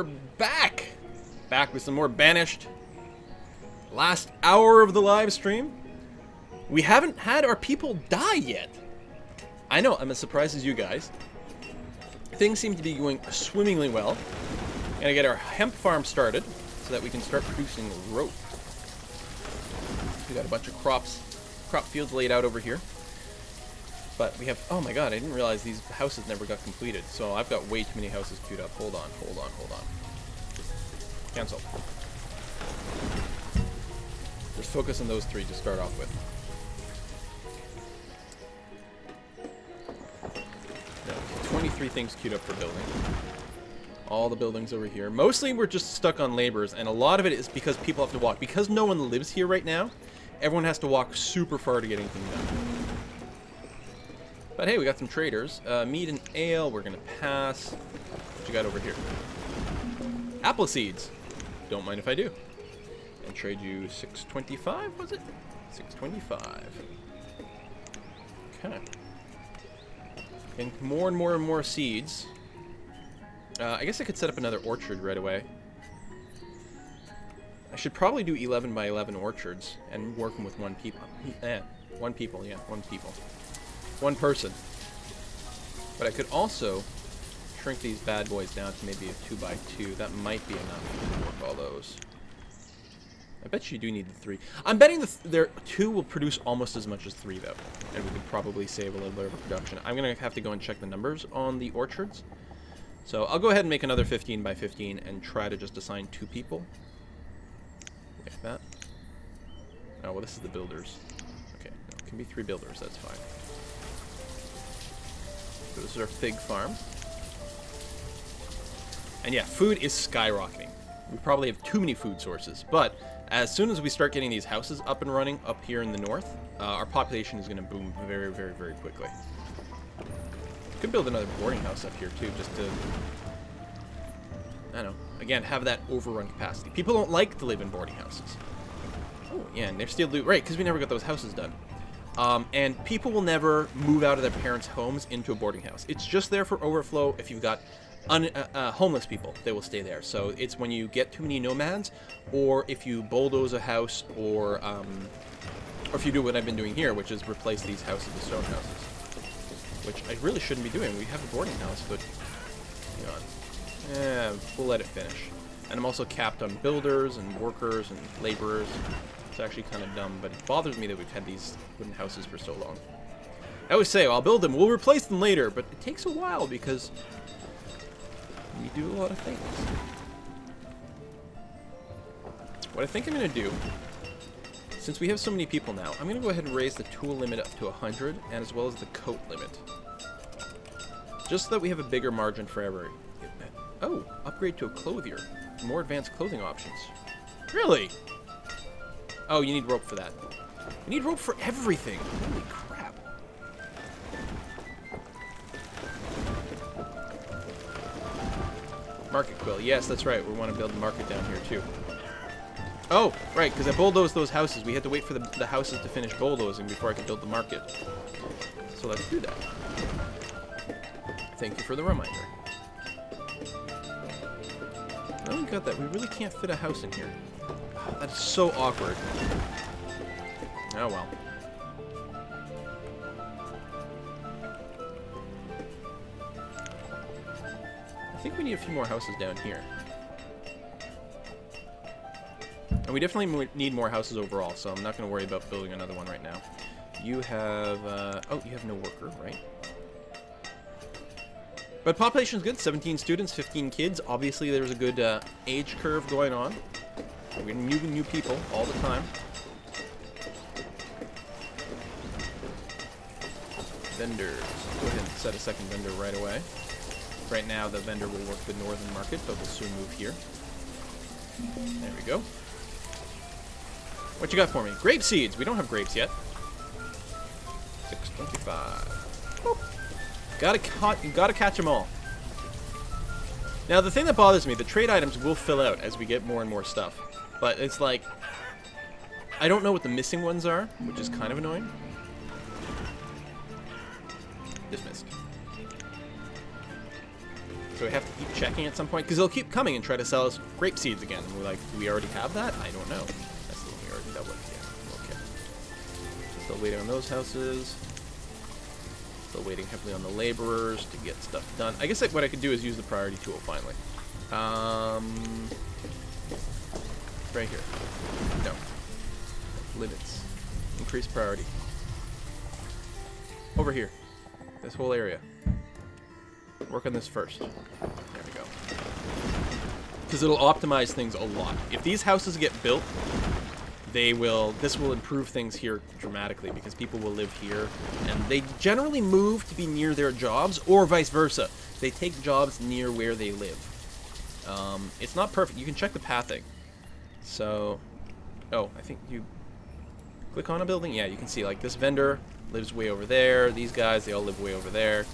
we're back! Back with some more Banished. Last hour of the live stream. We haven't had our people die yet. I know, I'm as surprised as you guys. Things seem to be going swimmingly well. Gonna get our hemp farm started so that we can start producing rope. We got a bunch of crops, crop fields laid out over here. But we have, oh my god, I didn't realize these houses never got completed. So I've got way too many houses queued up. Hold on, hold on, hold on. Cancel. Let's focus on those three to start off with. Yeah, 23 things queued up for building. All the buildings over here. Mostly we're just stuck on laborers, and a lot of it is because people have to walk. Because no one lives here right now, everyone has to walk super far to get anything done. But hey, we got some traders. Uh, meat and ale, we're gonna pass. What you got over here? Apple seeds. Don't mind if I do. And trade you 625, was it? 625. Okay. And more and more and more seeds. Uh, I guess I could set up another orchard right away. I should probably do 11 by 11 orchards and work them with one people. Eh, one people, yeah, one people. One person. But I could also shrink these bad boys down to maybe a 2 by 2 That might be enough to work all those. I bet you do need the 3. I'm betting the th there 2 will produce almost as much as 3, though. And we could probably save a little bit of production. I'm going to have to go and check the numbers on the orchards. So I'll go ahead and make another 15 by 15 and try to just assign two people. Like that. Oh, well, this is the builders. Okay, no, it can be three builders, that's fine. So this is our fig farm. And yeah, food is skyrocketing. We probably have too many food sources, but as soon as we start getting these houses up and running up here in the north, uh, our population is going to boom very, very, very quickly. Could build another boarding house up here too, just to, I don't know, again, have that overrun capacity. People don't like to live in boarding houses. Oh, yeah, and they're still loot, right, because we never got those houses done. Um, and people will never move out of their parents' homes into a boarding house. It's just there for overflow if you've got un, uh, uh, homeless people, they will stay there. So it's when you get too many nomads, or if you bulldoze a house, or, um, or if you do what I've been doing here, which is replace these houses with stone houses. Which I really shouldn't be doing. We have a boarding house, but. Yeah, we'll let it finish. And I'm also capped on builders and workers and laborers. Actually kind of dumb, but it bothers me that we've had these wooden houses for so long. I always say, I'll build them, we'll replace them later, but it takes a while because we do a lot of things. What I think I'm going to do, since we have so many people now, I'm going to go ahead and raise the tool limit up to 100, and as well as the coat limit. Just so that we have a bigger margin for every... Oh, upgrade to a clothier. More advanced clothing options. Really? Oh, you need rope for that. You need rope for everything. Holy crap. Market quill. Yes, that's right. We want to build a market down here, too. Oh, right, because I bulldozed those houses. We had to wait for the, the houses to finish bulldozing before I could build the market. So let's do that. Thank you for the reminder. Oh, we got that. We really can't fit a house in here. That's so awkward. Oh well. I think we need a few more houses down here. And we definitely need more houses overall, so I'm not going to worry about building another one right now. You have, uh, oh, you have no worker, right? But population's good, 17 students, 15 kids. Obviously there's a good uh, age curve going on. We're getting new, new people all the time. Vendors. Go ahead and set a second vendor right away. Right now, the vendor will work the northern market, but will soon move here. There we go. What you got for me? Grape seeds. We don't have grapes yet. 625. Boop. Gotta, ca gotta catch them all. Now, the thing that bothers me, the trade items will fill out as we get more and more stuff. But it's like, I don't know what the missing ones are, which is kind of annoying. Dismissed. So we have to keep checking at some point, because they'll keep coming and try to sell us grape seeds again. And we're like, do we already have that? I don't know. That's the one we already dealt with. Yeah. Okay. Still waiting on those houses. Still waiting heavily on the laborers to get stuff done. I guess what I could do is use the priority tool finally. Um, right here. No. Limits. Increase priority. Over here. This whole area. Work on this first. There we go. Because it'll optimize things a lot. If these houses get built, they will this will improve things here dramatically because people will live here and they generally move to be near their jobs or vice versa. They take jobs near where they live. Um, it's not perfect. You can check the pathing. So oh I think you click on a building? Yeah you can see like this vendor lives way over there. These guys they all live way over there.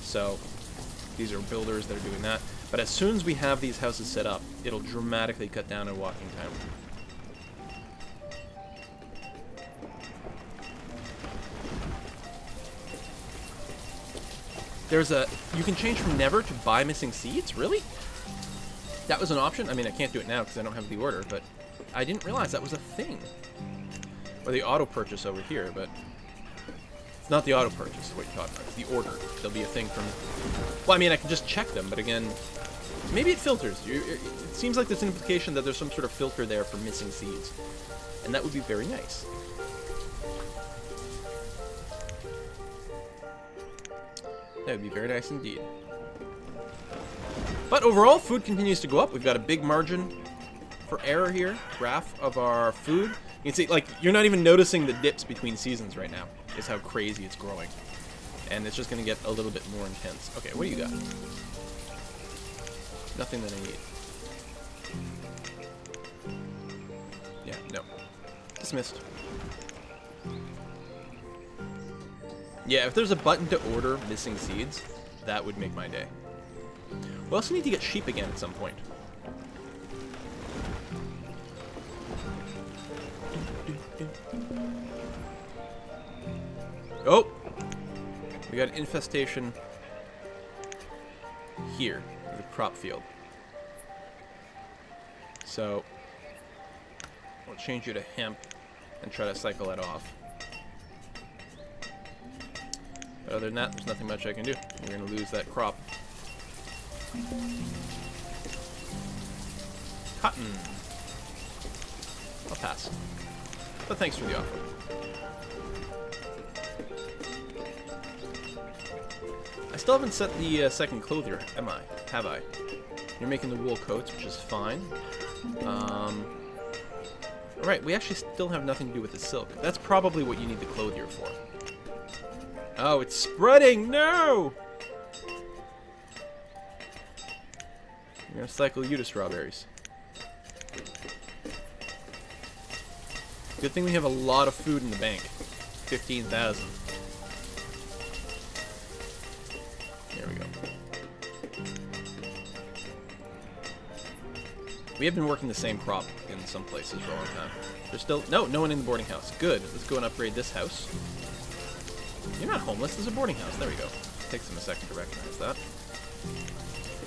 So these are builders that are doing that. But as soon as we have these houses set up it'll dramatically cut down on walking time There's a... You can change from never to buy missing seeds? Really? That was an option? I mean, I can't do it now because I don't have the order, but I didn't realize that was a thing. Or the auto purchase over here, but... It's not the auto purchase, what talking about. It's the order. There'll be a thing from... Well, I mean, I can just check them, but again... Maybe it filters. It seems like there's an implication that there's some sort of filter there for missing seeds. And that would be very nice. That would be very nice indeed. But overall, food continues to go up. We've got a big margin for error here. Graph of our food. You can see, like, you're not even noticing the dips between seasons right now. Is how crazy it's growing. And it's just going to get a little bit more intense. Okay, what do you got? Nothing that I need. Yeah, no. Dismissed. Yeah, if there's a button to order missing seeds, that would make my day. We also need to get sheep again at some point. Oh! We got an infestation here, the crop field. So, we'll change you to hemp and try to cycle that off. But other than that, there's nothing much I can do. We're going to lose that crop. Cotton. I'll pass. But thanks for the offer. I still haven't set the uh, second clothier, am I? Have I? You're making the wool coats, which is fine. Um, Alright, we actually still have nothing to do with the silk. That's probably what you need the clothier for. Oh, it's spreading! No! I'm gonna cycle you to strawberries. Good thing we have a lot of food in the bank. 15,000. There we go. We have been working the same crop in some places for a long time. There's still... No, no one in the boarding house. Good. Let's go and upgrade this house. You're not homeless. There's a boarding house. There we go. Takes them a second to recognize that.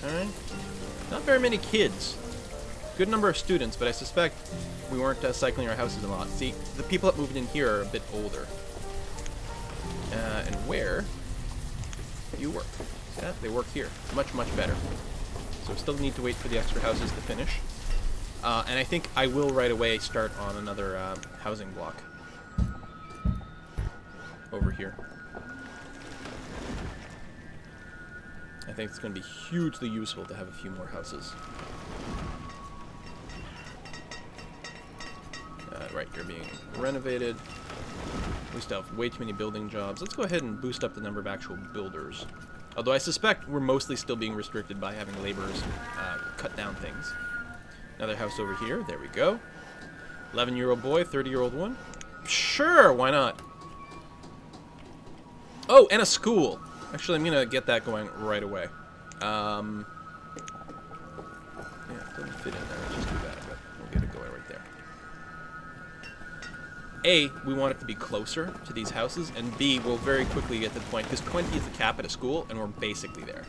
Alright. Not very many kids. Good number of students, but I suspect we weren't uh, cycling our houses a lot. See, the people that moved in here are a bit older. Uh, and where you work. Yeah, they work here. Much, much better. So still need to wait for the extra houses to finish. Uh, and I think I will right away start on another uh, housing block. Over here. I think it's going to be hugely useful to have a few more houses. Uh, right, you're being renovated. We still have way too many building jobs. Let's go ahead and boost up the number of actual builders. Although I suspect we're mostly still being restricted by having laborers uh, cut down things. Another house over here. There we go. 11-year-old boy, 30-year-old one. Sure, why not? Oh, and a school. Actually, I'm to get that going right away. Um, yeah, it doesn't fit in there, which is too bad, but we'll get it going right there. A, we want it to be closer to these houses, and B, we'll very quickly get to the point, because 20 is the cap at a school, and we're basically there.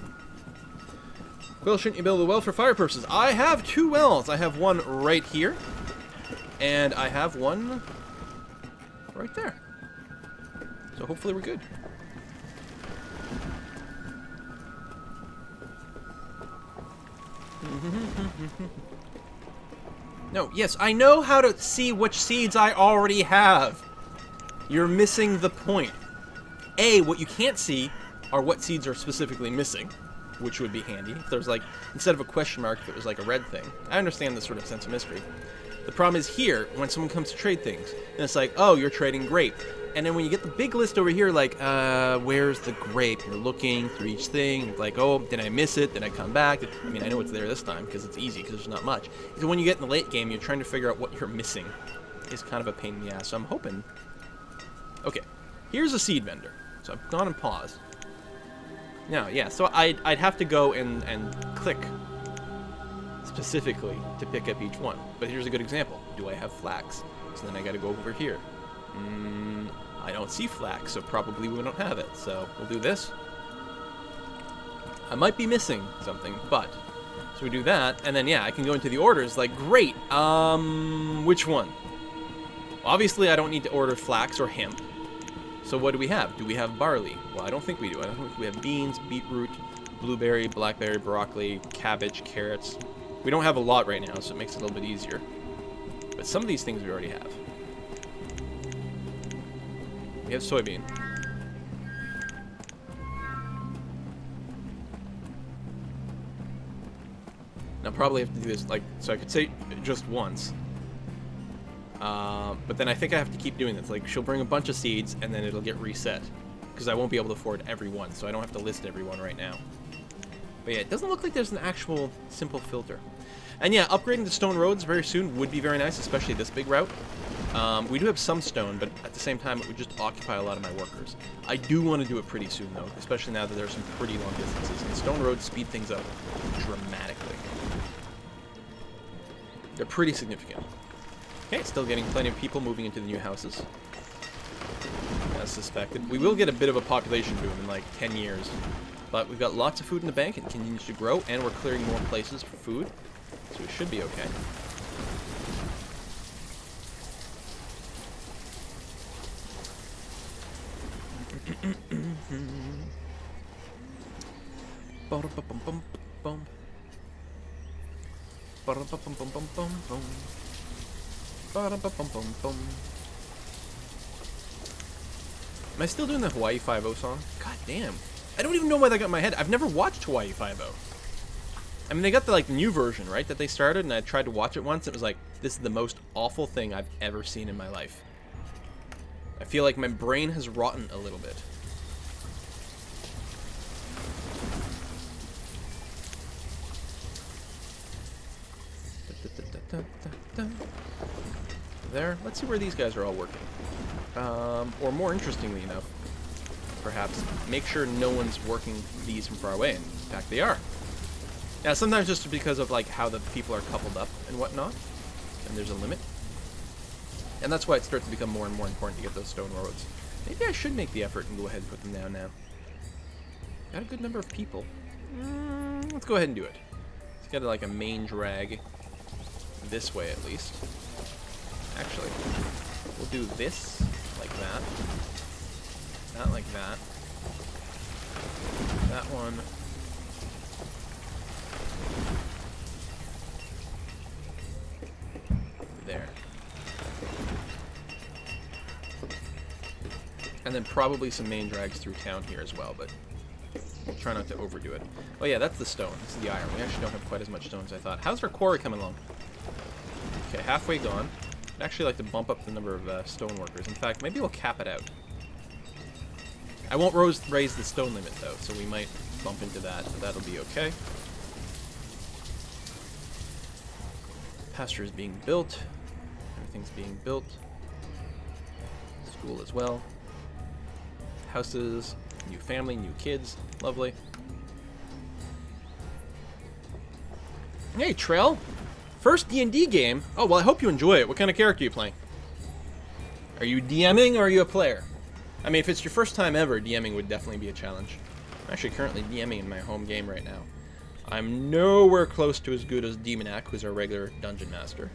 Well, shouldn't you build a well for fire purposes? I have two wells. I have one right here, and I have one right there. So hopefully we're good. no, yes, I know how to see which seeds I already have. You're missing the point. A, what you can't see are what seeds are specifically missing, which would be handy. If there's like, instead of a question mark, if it was like a red thing. I understand this sort of sense of mystery. The problem is here, when someone comes to trade things, and it's like, oh, you're trading grape. And then when you get the big list over here, like, uh, where's the grape? You're looking through each thing, like, oh, did I miss it? Did I come back? I mean, I know it's there this time because it's easy because there's not much. So when you get in the late game, you're trying to figure out what you're missing. It's kind of a pain in the ass. So I'm hoping. Okay, here's a seed vendor. So I've gone and paused. Now, yeah, so I'd, I'd have to go and, and click specifically to pick up each one. But here's a good example. Do I have flax? So then I gotta go over here. Mm, I don't see flax, so probably we don't have it. So we'll do this. I might be missing something, but... So we do that, and then yeah, I can go into the orders, like, great, um, which one? Obviously I don't need to order flax or hemp. So what do we have? Do we have barley? Well, I don't think we do. I don't think we have beans, beetroot, blueberry, blackberry, broccoli, cabbage, carrots. We don't have a lot right now, so it makes it a little bit easier. But some of these things we already have. We have soybean. Now probably have to do this like so I could say just once. Uh, but then I think I have to keep doing this. Like she'll bring a bunch of seeds and then it'll get reset because I won't be able to afford every one, so I don't have to list every one right now. But yeah, it doesn't look like there's an actual simple filter. And yeah, upgrading the stone roads very soon would be very nice, especially this big route. Um, we do have some stone, but at the same time, it would just occupy a lot of my workers. I do want to do it pretty soon, though, especially now that there are some pretty long distances. And stone roads speed things up dramatically. They're pretty significant. Okay, still getting plenty of people moving into the new houses. As suspected. We will get a bit of a population boom in like 10 years. But we've got lots of food in the bank, it continues to grow, and we're clearing more places for food. So it should be okay. Am I still doing the Hawaii Five-O song? God damn. I don't even know why that got in my head. I've never watched Hawaii Five-O. I mean, they got the like new version, right, that they started, and I tried to watch it once. It was like, this is the most awful thing I've ever seen in my life. I feel like my brain has rotten a little bit. There. Let's see where these guys are all working. Um, or more interestingly enough, perhaps, make sure no one's working these from far away. In fact, they are. Yeah, sometimes just because of like how the people are coupled up and whatnot, and there's a limit. And that's why it starts to become more and more important to get those stone roads. Maybe I should make the effort and go ahead and put them down now. Got a good number of people. Mm, let's go ahead and do it. Let's get like a main drag this way at least. Actually, we'll do this like that. Not like that. That one there. And then probably some main drags through town here as well, but try not to overdo it. Oh yeah, that's the stone. This is the iron. We actually don't have quite as much stone as I thought. How's our quarry coming along? Okay, halfway gone. I'd actually like to bump up the number of uh, stone workers. In fact, maybe we'll cap it out. I won't raise the stone limit, though, so we might bump into that, but that'll be okay. Pasture is being built. Everything's being built. School as well. Houses, new family, new kids. Lovely. Hey, Trail. First D&D game. Oh, well, I hope you enjoy it. What kind of character are you playing? Are you DMing or are you a player? I mean, if it's your first time ever, DMing would definitely be a challenge. I'm actually currently DMing in my home game right now. I'm nowhere close to as good as Demonac, who's our regular dungeon master.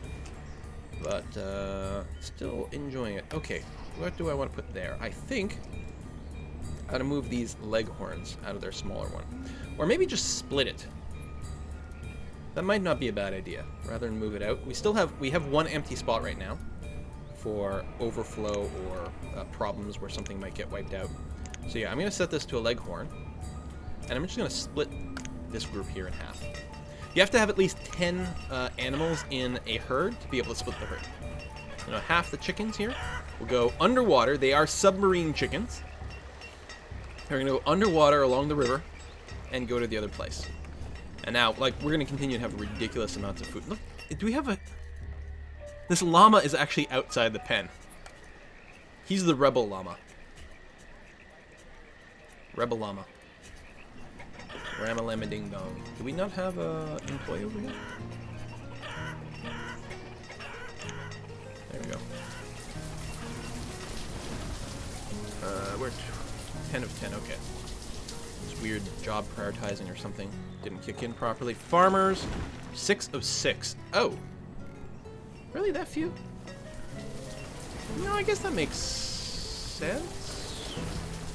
But, uh, still enjoying it. Okay, what do I want to put there? I think I'm to move these leghorns out of their smaller one. Or maybe just split it. That might not be a bad idea, rather than move it out. We still have, we have one empty spot right now for overflow or uh, problems where something might get wiped out. So yeah, I'm going to set this to a leghorn. And I'm just going to split this group here in half. You have to have at least 10 uh, animals in a herd to be able to split the herd. You know, half the chickens here will go underwater. They are submarine chickens. They're going to go underwater along the river and go to the other place. And now, like, we're going to continue to have ridiculous amounts of food. Look, do we have a... This llama is actually outside the pen. He's the rebel llama. Rebel llama. Ramalama Ding Dong. Do we not have a employee over here? There we go. Uh, we're 10 of 10, okay. This weird job prioritizing or something didn't kick in properly. Farmers, 6 of 6. Oh! Really, that few? No, I guess that makes sense.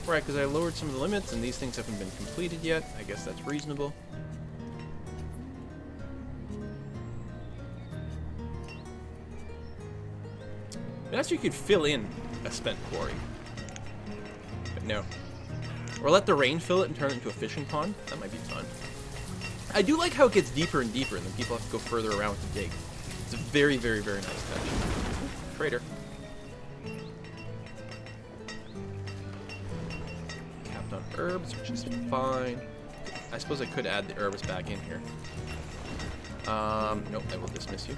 Right, because I lowered some of the limits and these things haven't been completed yet. I guess that's reasonable. That's you could fill in a spent quarry. No. Or let the rain fill it and turn it into a fishing pond. That might be fun. I do like how it gets deeper and deeper and then people have to go further around to dig. It's a very, very, very nice touch. Trader. on herbs, which is fine. I suppose I could add the herbs back in here. Um, nope, I will dismiss you.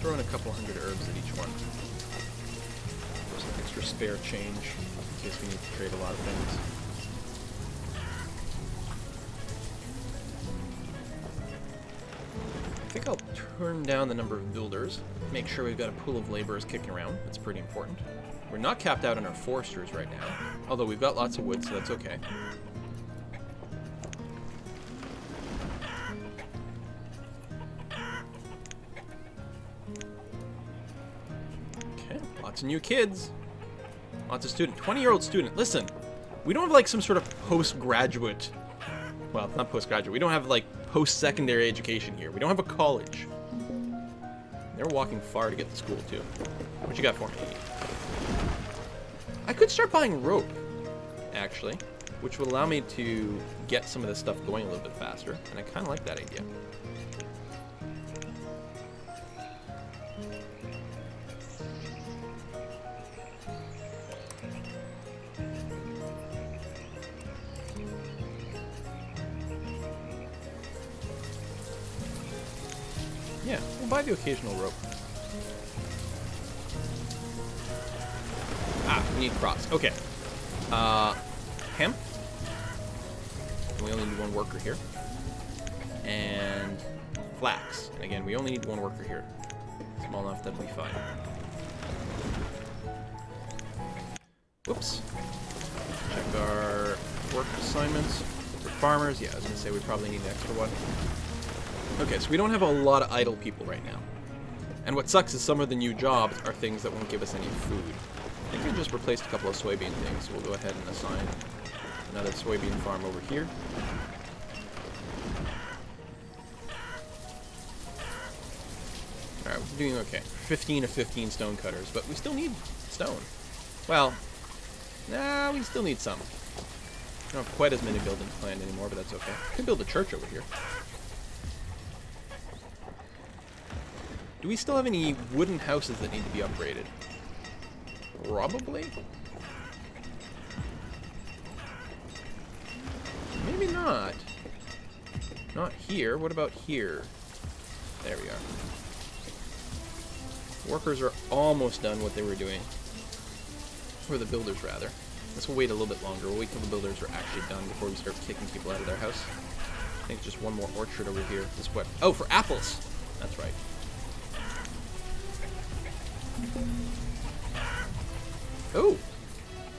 Throw in a couple hundred herbs at each one. For some extra spare change, in case we need to trade a lot of things. I think I'll turn down the number of builders make sure we've got a pool of laborers kicking around. That's pretty important. We're not capped out on our foresters right now, although we've got lots of wood, so that's okay. Of new kids. Lots of student, 20-year-old student. Listen, we don't have like some sort of postgraduate, well, not postgraduate. We don't have like post-secondary education here. We don't have a college. They're walking far to get to school, too. What you got for me? I could start buying rope, actually, which would allow me to get some of this stuff going a little bit faster, and I kind of like that idea. Buy the occasional rope. Ah, we need crops. Okay. Uh, hemp. We only need one worker here. And flax. And again, we only need one worker here. Small enough that we fine. Whoops. Check our work assignments. For farmers, yeah, I was to say we probably need an extra one. Okay, so we don't have a lot of idle people right now. And what sucks is some of the new jobs are things that won't give us any food. I think I just replaced a couple of soybean things, so we'll go ahead and assign another soybean farm over here. Alright, we're doing okay. 15 of 15 stone cutters, but we still need stone. Well, nah, we still need some. I don't have quite as many buildings planned anymore, but that's okay. I can build a church over here. Do we still have any wooden houses that need to be upgraded? Probably? Maybe not. Not here. What about here? There we are. Workers are almost done what they were doing. Or the builders, rather. Will wait a little bit longer. We'll wait till the builders are actually done before we start kicking people out of their house. I think just one more orchard over here. This what? Oh, for apples! That's right. Oh!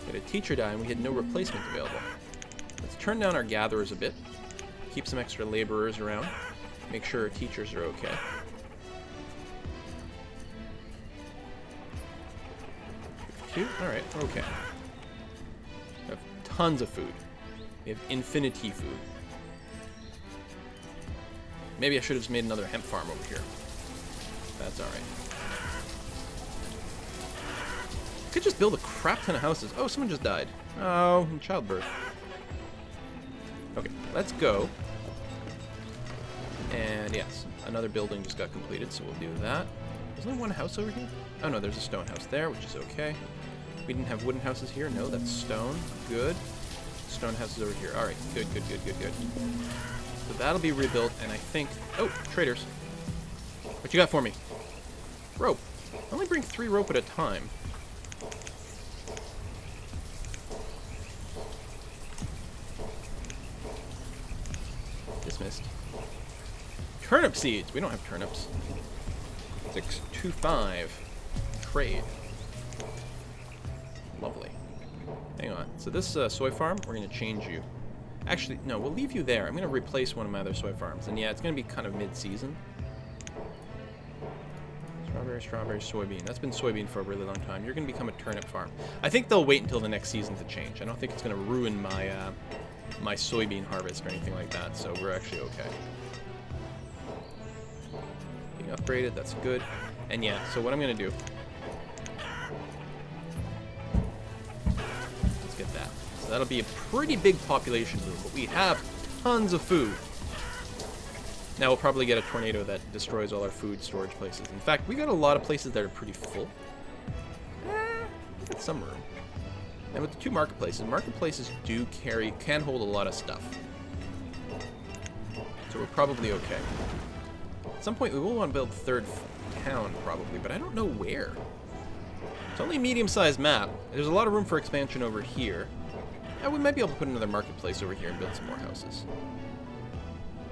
Get a teacher die and we had no replacement available. Let's turn down our gatherers a bit. Keep some extra laborers around. Make sure our teachers are okay. Two? Alright, okay. We have tons of food. We have infinity food. Maybe I should have just made another hemp farm over here. That's alright. Could just build a crap ton of houses. Oh, someone just died. Oh, in childbirth. Okay, let's go. And yes, another building just got completed, so we'll do that. Only one house over here? Oh no, there's a stone house there, which is okay. We didn't have wooden houses here. No, that's stone. Good. Stone houses over here. Alright, good, good, good, good, good. So that'll be rebuilt, and I think... Oh, traders. What you got for me? Rope. I only bring three rope at a time. Dismissed. Turnip seeds. We don't have turnips. Six, two, five. Trade. Lovely. Hang on. So this uh, soy farm, we're going to change you. Actually, no, we'll leave you there. I'm going to replace one of my other soy farms. And yeah, it's going to be kind of mid-season. Strawberry, strawberry, soybean. That's been soybean for a really long time. You're going to become a turnip farm. I think they'll wait until the next season to change. I don't think it's going to ruin my uh, my soybean harvest or anything like that, so we're actually okay. Being upgraded, that's good. And yeah, so what I'm going to do... Let's get that. So that'll be a pretty big population boom, but we have tons of food. Now we'll probably get a tornado that destroys all our food storage places. In fact, we got a lot of places that are pretty full. Eh, some room. And with the two marketplaces, marketplaces do carry, can hold a lot of stuff. So we're probably okay. At some point, we will want to build third town, probably, but I don't know where. It's only a medium-sized map. There's a lot of room for expansion over here. Yeah, we might be able to put another marketplace over here and build some more houses.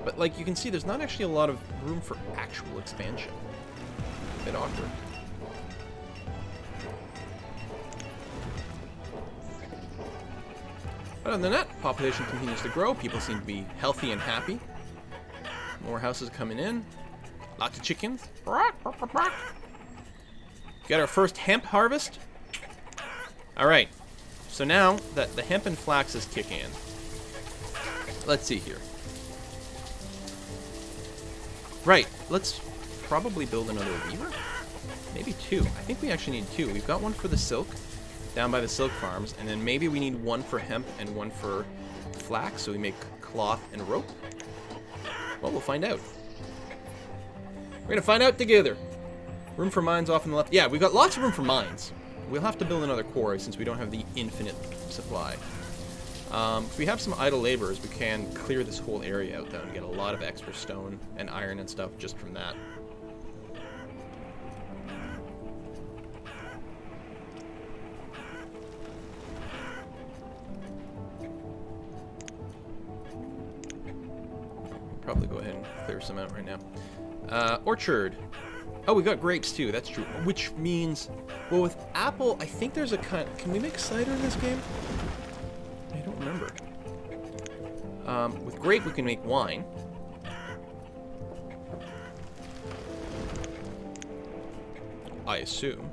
But like you can see, there's not actually a lot of room for actual expansion. A bit awkward. Other than that, population continues to grow. People seem to be healthy and happy. More houses coming in. Lots of chickens. Got our first hemp harvest. All right. So now that the hemp and flax is kicking in, let's see here. Right, let's probably build another weaver? Maybe two. I think we actually need two. We've got one for the silk, down by the silk farms, and then maybe we need one for hemp and one for flax, so we make cloth and rope. Well, we'll find out. We're gonna find out together. Room for mines off on the left. Yeah, we've got lots of room for mines. We'll have to build another quarry since we don't have the infinite supply. Um, if we have some idle laborers, we can clear this whole area out though and get a lot of extra stone and iron and stuff just from that. Probably go ahead and clear some out right now. Uh, orchard. Oh, we got grapes too. That's true. Which means, well, with apple, I think there's a kind. Can we make cider in this game? I don't remember. Um, with grape, we can make wine. I assume.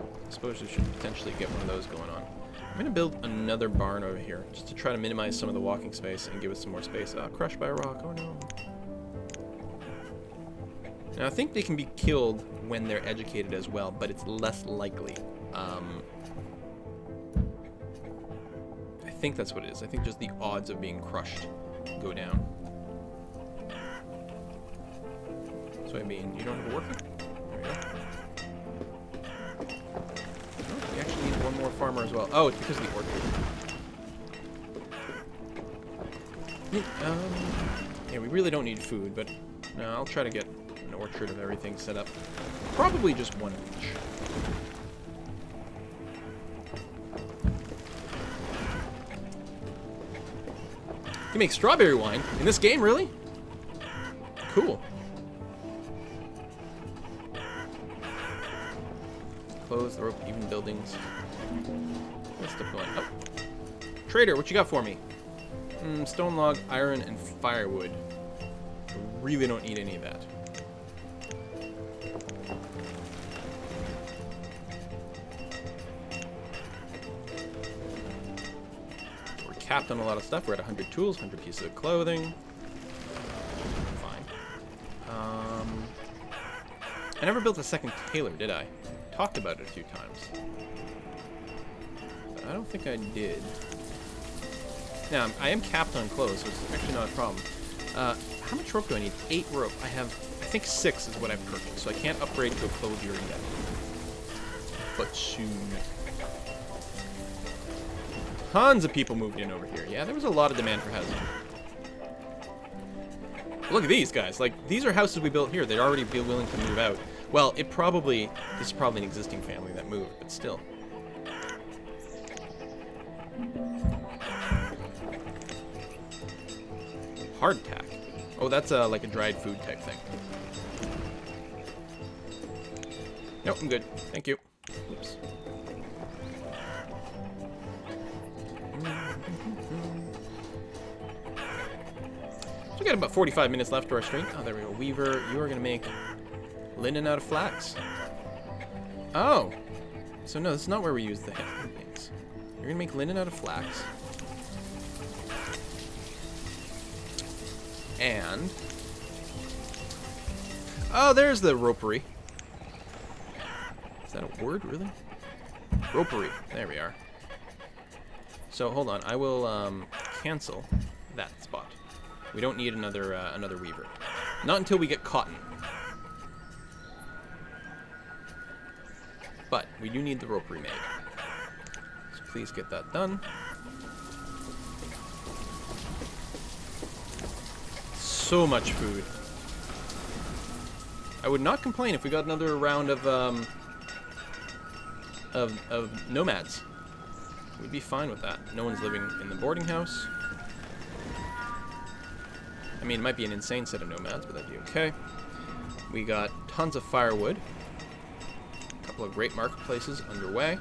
I suppose we should potentially get one of those going on. I'm to build another barn over here, just to try to minimize some of the walking space and give us some more space. Ah, crushed by a rock. Oh no. Now, I think they can be killed when they're educated as well, but it's less likely. Um, I think that's what it is. I think just the odds of being crushed go down. So I mean, you don't have a worker? Farmer as well. Oh, it's because of the orchard. Um, yeah, we really don't need food, but no, I'll try to get an orchard of everything set up. Probably just one each. You make strawberry wine in this game, really? Cool. Close the rope, even buildings. What's the point? Oh. Trader, what you got for me? Mm, stone log, iron, and firewood. I really don't need any of that. We're capped on a lot of stuff. We're at 100 tools, 100 pieces of clothing. Fine. Um, I never built a second tailor, did I? Talked about it a few times. I don't think I did. Now, I am capped on clothes, so it's actually not a problem. Uh, how much rope do I need? Eight rope. I have, I think six is what I've purchased, so I can't upgrade to a clothier yet. But soon. Tons of people moved in over here. Yeah, there was a lot of demand for housing. Look at these guys. Like, these are houses we built here. They'd already be willing to move out. Well, it probably, this is probably an existing family that moved, but still. Hardtack. Oh, that's uh, like a dried food type thing. Nope, I'm good. Thank you. Oops. So we got about 45 minutes left to our stream. Oh, there we go. Weaver, you are going to make linen out of flax. Oh. So no, this is not where we use the. You're to make linen out of flax. And... Oh, there's the ropery. Is that a word, really? Ropery. There we are. So, hold on. I will um, cancel that spot. We don't need another uh, another weaver. Not until we get cotton. But we do need the ropery made. Please get that done. So much food. I would not complain if we got another round of um, of, of nomads. We'd be fine with that. No one's living in the boarding house. I mean, it might be an insane set of nomads, but that'd be okay. We got tons of firewood. A couple of great marketplaces underway.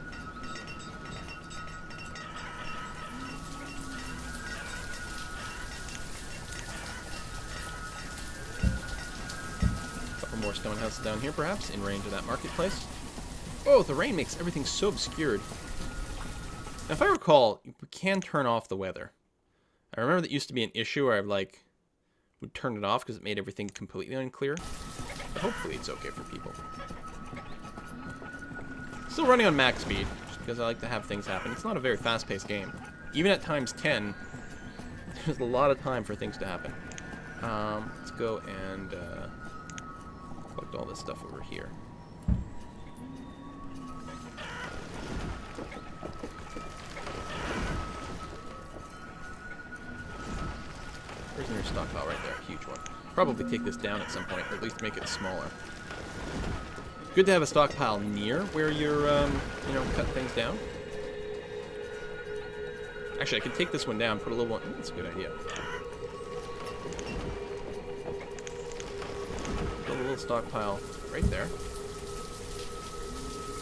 Down here, perhaps, in range of that marketplace. Oh, the rain makes everything so obscured. Now, if I recall, you can turn off the weather. I remember that used to be an issue where I like would turn it off because it made everything completely unclear. But hopefully it's okay for people. Still running on max speed, because I like to have things happen. It's not a very fast-paced game. Even at times 10, there's a lot of time for things to happen. Um, let's go and uh, collect all this stuff over here. Prisoner stockpile right there, huge one. Probably take this down at some point, or at least make it smaller. Good to have a stockpile near where you're, um, you know, cut things down. Actually, I could take this one down, put a little one. That's a good idea. A little stockpile right there.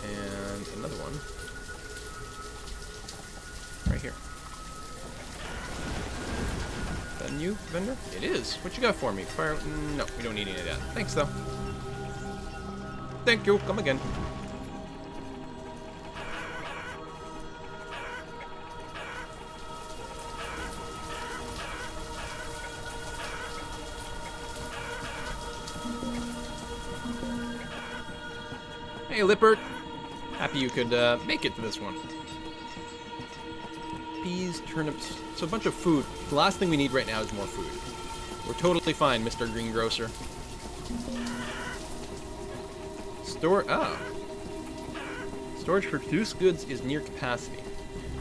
And another one right here. Is that a new vendor? It is. What you got for me? Fire? No, we don't need any of that. Thanks, though. Thank you. Come again. Happy you could uh, make it to this one. Peas, turnips, so a bunch of food. The last thing we need right now is more food. We're totally fine, Mr. Greengrocer. Store, oh. Storage for produced goods is near capacity.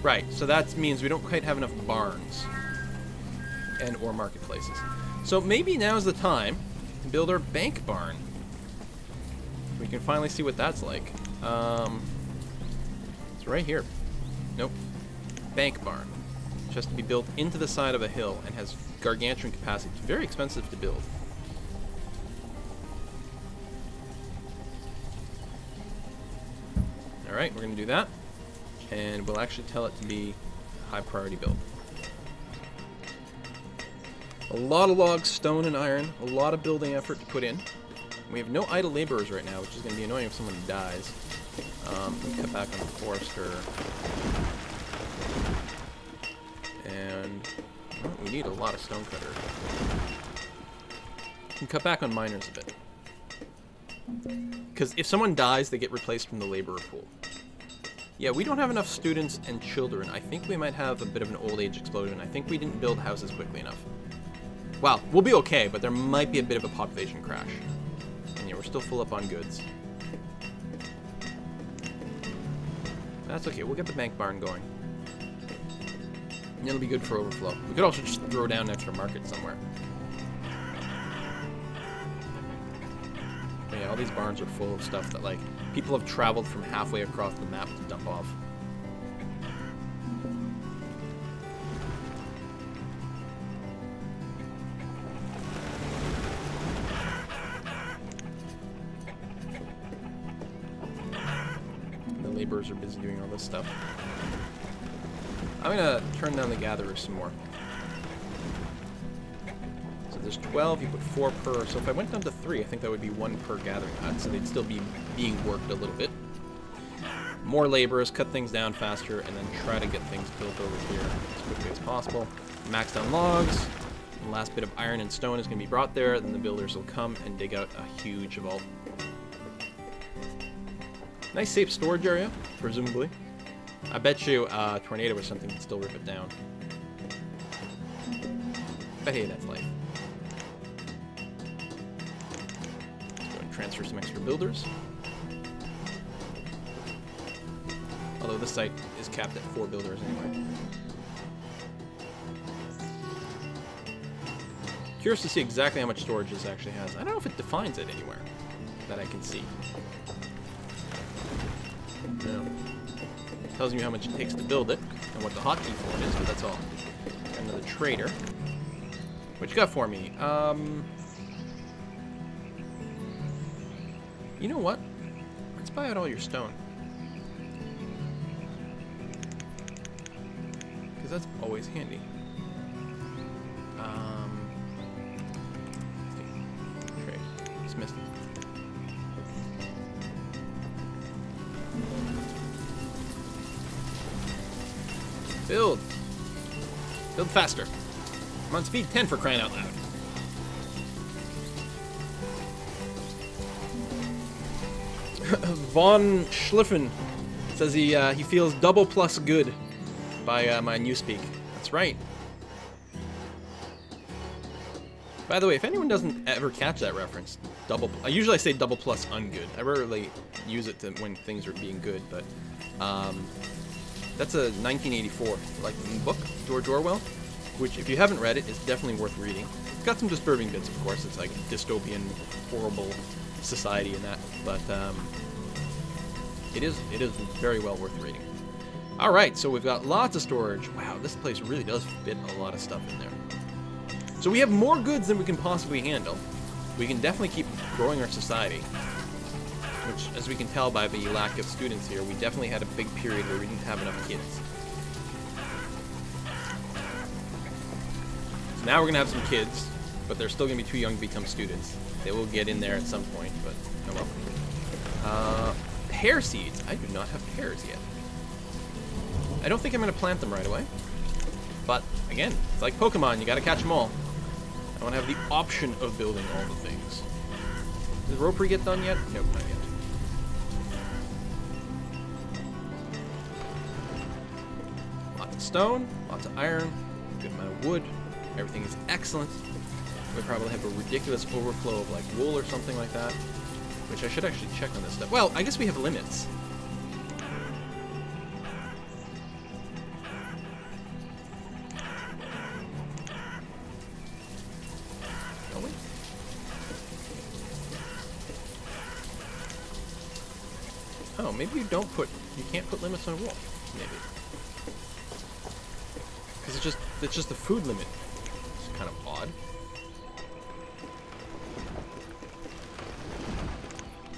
Right, so that means we don't quite have enough barns and or marketplaces. So maybe now's the time to build our bank barn. We can finally see what that's like. Um, it's right here. Nope. Bank barn. Which has to be built into the side of a hill and has gargantuan capacity. It's very expensive to build. Alright, we're going to do that. and we'll actually tell it to be high priority build. A lot of logs, stone, and iron. A lot of building effort to put in. We have no idle laborers right now, which is going to be annoying if someone dies. Um, cut back on the forester. And well, we need a lot of stone cutters. We can cut back on miners a bit. Because if someone dies, they get replaced from the laborer pool. Yeah, we don't have enough students and children. I think we might have a bit of an old age explosion. I think we didn't build houses quickly enough. Well, we'll be okay, but there might be a bit of a population crash. And yeah, we're still full up on goods. That's okay, we'll get the bank barn going. And it'll be good for overflow. We could also just throw down an extra market somewhere. But yeah, all these barns are full of stuff that, like, people have traveled from halfway across the map to dump off. This stuff. I'm gonna turn down the gatherers some more. So there's 12, you put 4 per, so if I went down to 3, I think that would be 1 per gathering hut, so they'd still be being worked a little bit. More laborers, cut things down faster, and then try to get things built over here as quickly as possible. Max down logs, the last bit of iron and stone is going to be brought there, then the builders will come and dig out a huge vault. Nice safe storage area, presumably. I bet you uh, tornado or something can still rip it down. But hey, that's life. Let's go and transfer some extra builders. Although this site is capped at four builders anyway. Curious to see exactly how much storage this actually has. I don't know if it defines it anywhere that I can see. No. Tells me how much it takes to build it and what the hotkey for it is, but that's all. Another trader. What you got for me? Um, you know what? Let's buy out all your stone. Because that's always handy. Build. Build faster. I'm on speed 10 for crying out loud. Von Schliffen says he uh, he feels double plus good by uh, my newspeak. That's right. By the way, if anyone doesn't ever catch that reference, double. I usually say double plus ungood. I rarely use it to when things are being good, but um, that's a 1984 like book, George Orwell, which if you haven't read it, is definitely worth reading. It's got some disturbing bits, of course. It's like dystopian, horrible society and that, but um, it is it is very well worth reading. All right, so we've got lots of storage. Wow, this place really does fit a lot of stuff in there. So we have more goods than we can possibly handle. We can definitely keep growing our society. Which, as we can tell by the lack of students here, we definitely had a big period where we didn't have enough kids. So now we're going to have some kids, but they're still going to be too young to become students. They will get in there at some point, but oh well. Uh, pear seeds. I do not have pears yet. I don't think I'm going to plant them right away. But, again, it's like Pokemon, you gotta catch them all. I want to have the option of building all the things. Did Ropery get done yet? Nope, not yet. Of stone, lots of iron, good amount of wood. Everything is excellent. We probably have a ridiculous overflow of like wool or something like that. Which I should actually check on this stuff. Well, I guess we have limits. Oh, maybe you don't put, you can't put limits on wool. Maybe. Because it's just, it's just the food limit. It's kind of odd.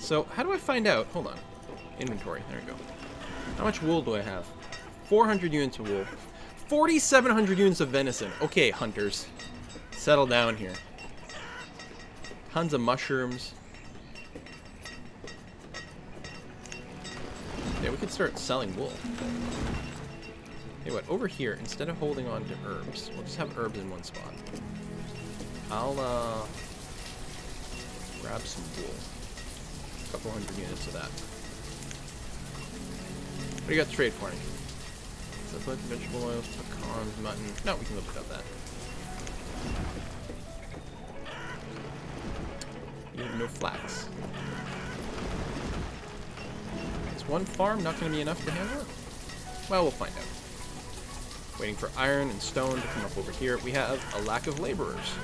So, how do I find out? Hold on. Inventory. There we go. How much wool do I have? 400 units of wool. 4,700 units of venison. Okay, hunters. Settle down here. Tons of mushrooms. Yeah, we could start selling wool. Hey, what? Over here, instead of holding on to herbs, we'll just have herbs in one spot. I'll, uh, grab some wool. A couple hundred units of that. What do you got to trade for me? Supplement, vegetable oils, pecans, mutton. No, we can live without that. You have no flax. Is one farm not going to be enough to handle it? Well, we'll find out. Waiting for iron and stone to come up over here. We have a lack of laborers.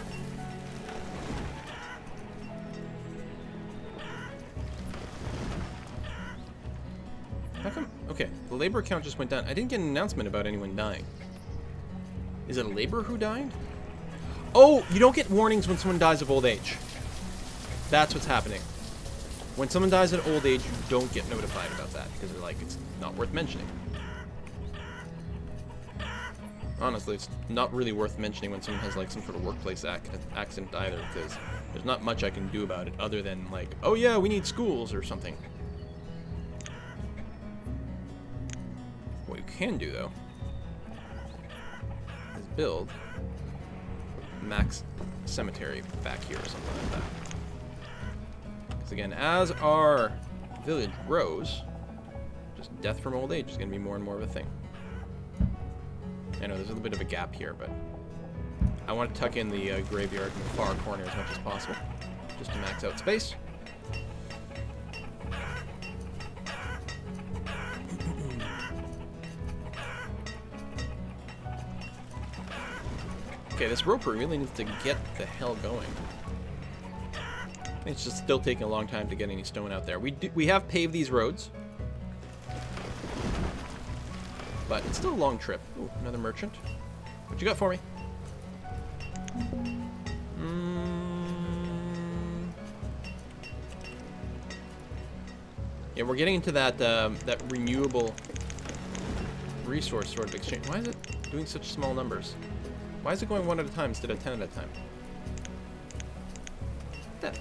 How come? Okay, the labor count just went down. I didn't get an announcement about anyone dying. Is it a laborer who died? Oh, you don't get warnings when someone dies of old age. That's what's happening. When someone dies of old age, you don't get notified about that because they're like, it's not worth mentioning. Honestly, it's not really worth mentioning when someone has like some sort of workplace ac either because there's not much I can do about it other than like, oh yeah, we need schools or something. What you can do though is build max cemetery back here or something like that. Because again, as our village grows, just death from old age is going to be more and more of a thing. I know there's a little bit of a gap here, but I want to tuck in the uh, graveyard in the far corner as much as possible, just to max out space. Okay, this roper really needs to get the hell going. It's just still taking a long time to get any stone out there. We do, we have paved these roads. But it's still a long trip. Ooh, another merchant. What you got for me? Mm. Yeah, we're getting into that um, that renewable resource sort of exchange. Why is it doing such small numbers? Why is it going one at a time instead of ten at a time? That.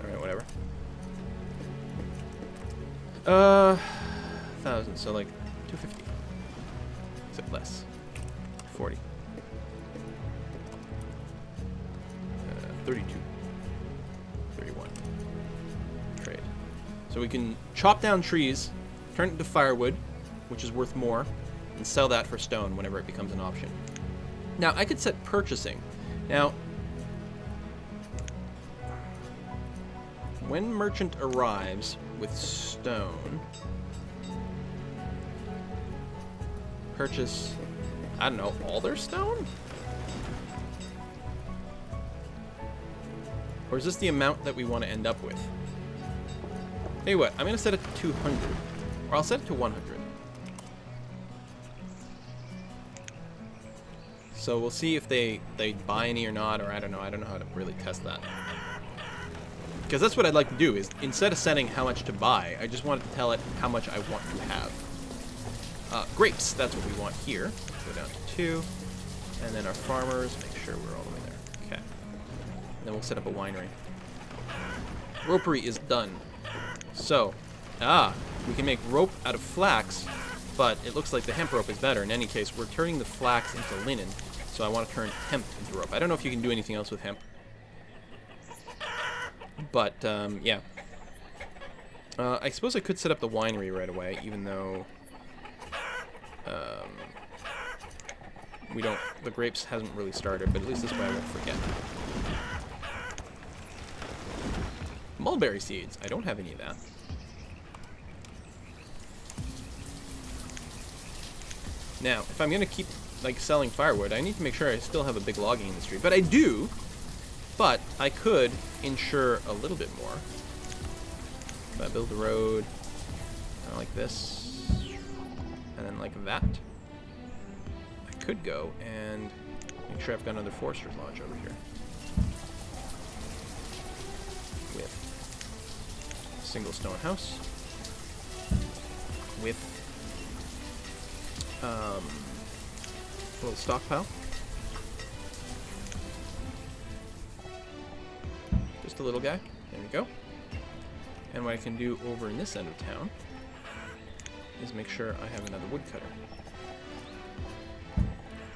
Alright, whatever. Uh, thousand, so like chop down trees, turn it into firewood, which is worth more, and sell that for stone whenever it becomes an option. Now, I could set purchasing. Now, when merchant arrives with stone, purchase, I don't know, all their stone? Or is this the amount that we want to end up with? Hey, what? I'm to set it to 200. Or I'll set it to 100. So we'll see if they, they buy any or not, or I don't know. I don't know how to really test that. Because that's what I'd like to do, is instead of setting how much to buy, I just wanted to tell it how much I want to have. Uh, grapes, that's what we want here. Go down to two. And then our farmers, make sure we're all the way there. Okay. And then we'll set up a winery. Ropery is done. So, ah, we can make rope out of flax, but it looks like the hemp rope is better. In any case, we're turning the flax into linen, so I want to turn hemp into rope. I don't know if you can do anything else with hemp. But, um, yeah. Uh, I suppose I could set up the winery right away, even though... Um, we don't... The grapes hasn't really started, but at least this way I won't forget. Mulberry seeds. I don't have any of that. Now, if I'm going to keep, like, selling firewood, I need to make sure I still have a big logging industry. But I do, but I could insure a little bit more. If I build a road, like this, and then like that, I could go and make sure I've got another Forester's Lodge over here. Single stone house. with um, a little stockpile. Just a little guy. There we go. And what I can do over in this end of town is make sure I have another woodcutter.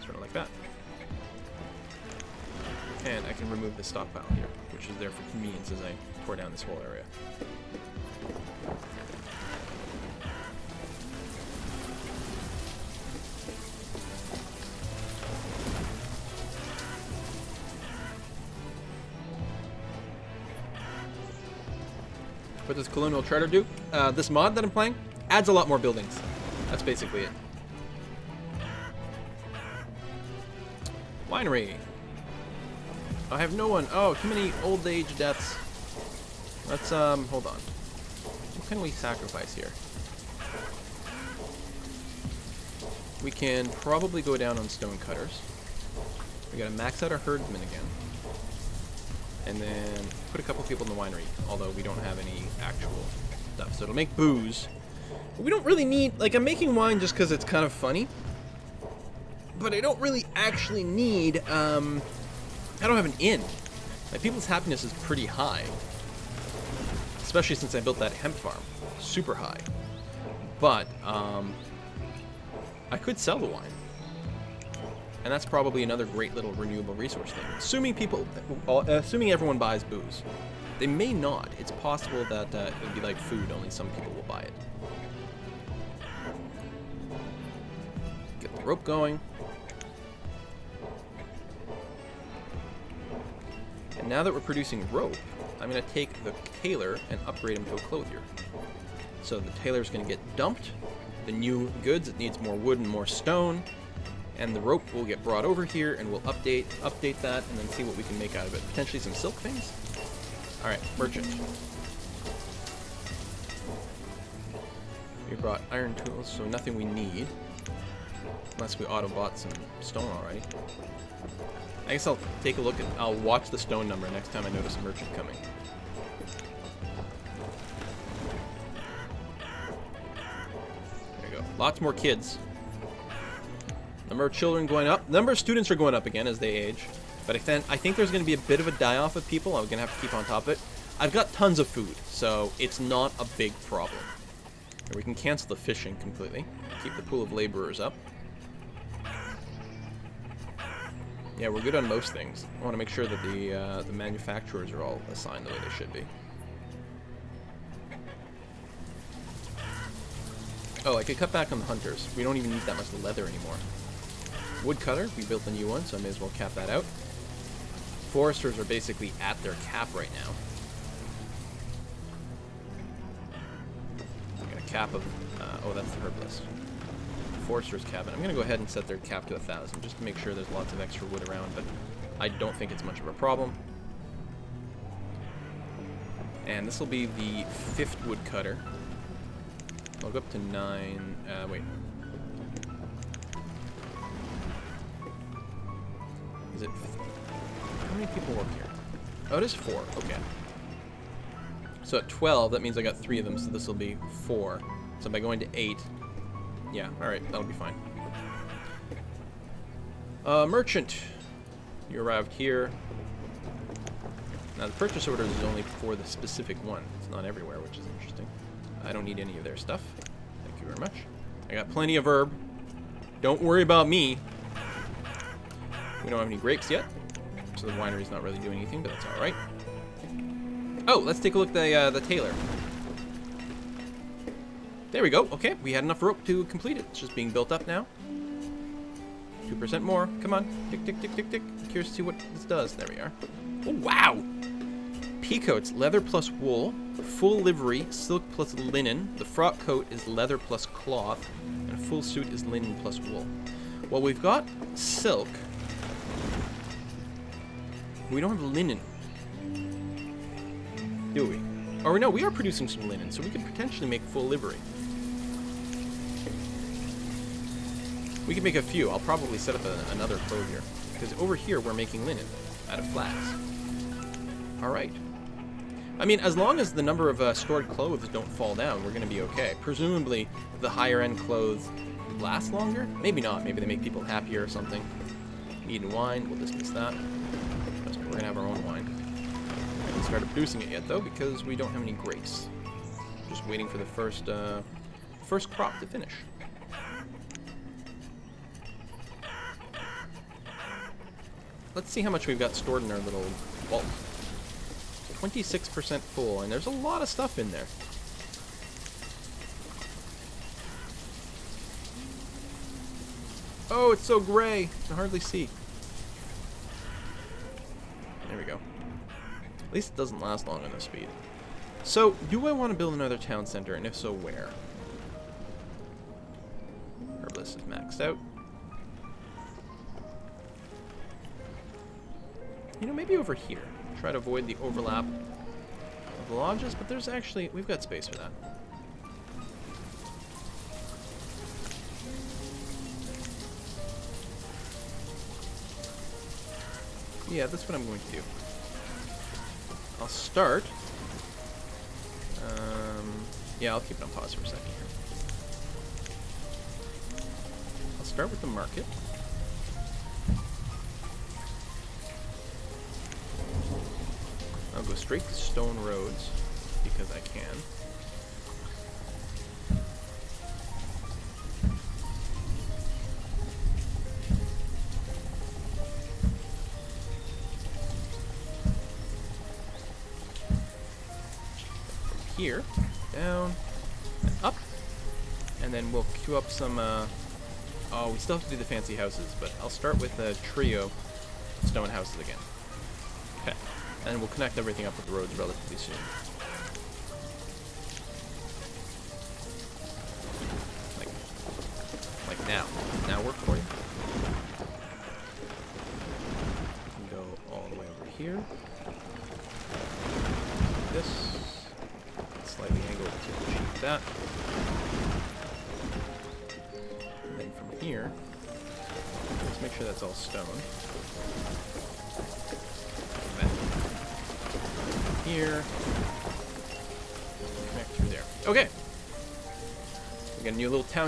Sort of like that. And I can remove the stockpile here, which is there for convenience as I tore down this whole area. What does Colonial Charter do? Uh, this mod that I'm playing adds a lot more buildings. That's basically it. Winery. I have no one. Oh, too many old age deaths. Let's, um, hold on. What can we sacrifice here? We can probably go down on stone cutters. We gotta max out our herdsmen again. And then put a couple people in the winery, although we don't have any actual stuff. So it'll make booze. We don't really need, like, I'm making wine just because it's kind of funny. But I don't really actually need, um, I don't have an inn. My people's happiness is pretty high. Especially since I built that hemp farm. Super high. But, um, I could sell the wine. And that's probably another great little renewable resource thing. Assuming people, assuming everyone buys booze. They may not. It's possible that uh, it would be like food, only some people will buy it. Get the rope going. And now that we're producing rope, I'm going to take the tailor and upgrade him to a clothier. So the tailor's going to get dumped. The new goods, it needs more wood and more stone. And the rope will get brought over here and we'll update update that and then see what we can make out of it. Potentially some silk things? Alright, merchant. We brought iron tools, so nothing we need. Unless we auto-bought some stone already. I guess I'll take a look at, I'll watch the stone number next time I notice a merchant coming. There you go. Lots more kids. Number of children going up. Number of students are going up again as they age. But I, th I think there's going to be a bit of a die-off of people. I'm going to have to keep on top of it. I've got tons of food, so it's not a big problem. we can cancel the fishing completely. Keep the pool of laborers up. Yeah, we're good on most things. I want to make sure that the uh, the manufacturers are all assigned the way they should be. Oh, I could cut back on the hunters. We don't even need that much leather anymore. Woodcutter, we built a new one, so I may as well cap that out. Foresters are basically at their cap right now. I Got a cap of, uh, oh, that's the herbalist. Forester's cabin. I'm going to go ahead and set their cap to a 1,000, just to make sure there's lots of extra wood around, but I don't think it's much of a problem. And this will be the fifth woodcutter. I'll go up to nine, uh, wait, Is it... How many people work here? Oh, it is four. Okay. So at 12, that means I got three of them, so this will be four. So by going to eight... Yeah, alright, that'll be fine. Uh, merchant. You arrived here. Now the purchase order is only for the specific one. It's not everywhere, which is interesting. I don't need any of their stuff. Thank you very much. I got plenty of herb. Don't worry about me. We don't have any grapes yet, so the winery's not really doing anything, but that's all right. Oh, let's take a look at the, uh, the tailor. There we go. Okay, we had enough rope to complete it. It's just being built up now. 2% more. Come on. Tick, tick, tick, tick, tick. i curious to see what this does. There we are. Oh, wow! Peacoats, leather plus wool. Full livery, silk plus linen. The frock coat is leather plus cloth. And full suit is linen plus wool. Well, we've got silk, we don't have linen. Do we? Or no, we are producing some linen, so we could potentially make full livery. We could make a few. I'll probably set up a, another clothier. Because over here, we're making linen out of flax. Alright. I mean, as long as the number of uh, stored clothes don't fall down, we're going to be okay. Presumably, the higher-end clothes last longer? Maybe not. Maybe they make people happier or something. Meat and wine, we'll dismiss that. We're to have our own wine. We haven't started producing it yet, though, because we don't have any grapes. Just waiting for the first, uh, first crop to finish. Let's see how much we've got stored in our little vault. 26% full, and there's a lot of stuff in there. Oh, it's so gray. I can hardly see. There we go. At least it doesn't last long on this speed. So, do I want to build another town center, and if so, where? Herbalist is maxed out. You know, maybe over here. Try to avoid the overlap of the lodges, but there's actually, we've got space for that. Yeah, that's what I'm going to do. I'll start. Um, yeah, I'll keep it on pause for a second here. I'll start with the market. I'll go straight to stone roads because I can. Up some. Uh, oh, we still have to do the fancy houses, but I'll start with a trio of stone houses again. Okay and we'll connect everything up with the roads relatively soon.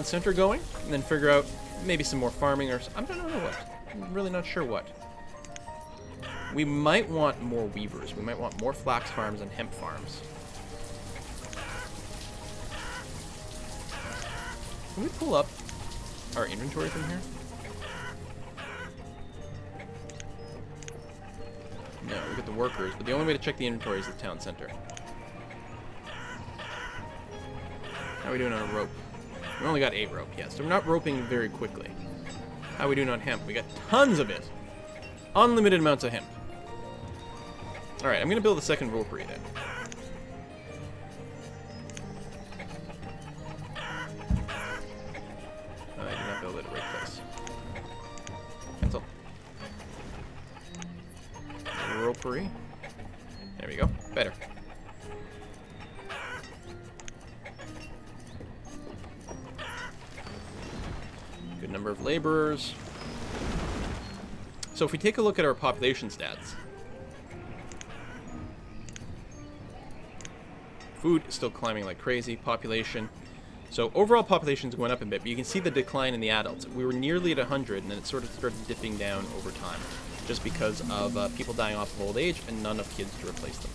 Center going, and then figure out maybe some more farming or I don't know what. I'm really not sure what. We might want more weavers. We might want more flax farms and hemp farms. Can we pull up our inventory from here? No, we get the workers, but the only way to check the inventory is the town center. How are we doing on a rope? We only got eight rope, yes. So we're not roping very quickly. How we doing on hemp? We got tons of it. Unlimited amounts of hemp. Alright, I'm going to build a second ropery then. I not right. Cancel. Ropery. There we go. Better. Number of laborers. So if we take a look at our population stats, food is still climbing like crazy, population. So overall population is going up a bit, but you can see the decline in the adults. We were nearly at 100, and then it sort of started dipping down over time just because of uh, people dying off of old age and none of kids to replace them.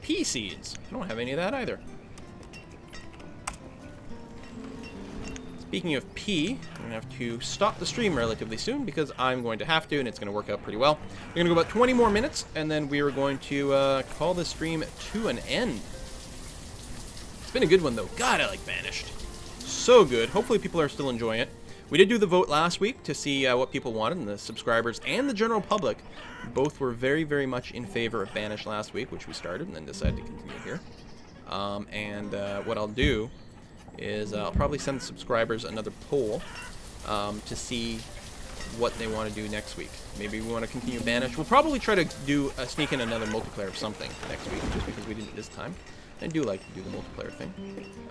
Pea seeds. I don't have any of that either. Speaking of pea, I'm going to have to stop the stream relatively soon because I'm going to have to, and it's going to work out pretty well. We're going to go about 20 more minutes, and then we are going to uh, call the stream to an end. It's been a good one, though. God, I like Banished. So good. Hopefully people are still enjoying it. We did do the vote last week to see uh, what people wanted, and the subscribers and the general public both were very, very much in favor of Banished last week, which we started and then decided to continue here. Um, and uh, what I'll do is uh, I'll probably send the subscribers another poll um, to see what they want to do next week. Maybe we want to continue Banish. We'll probably try to do uh, sneak in another multiplayer of something next week, just because we didn't this time. I do like to do the multiplayer thing.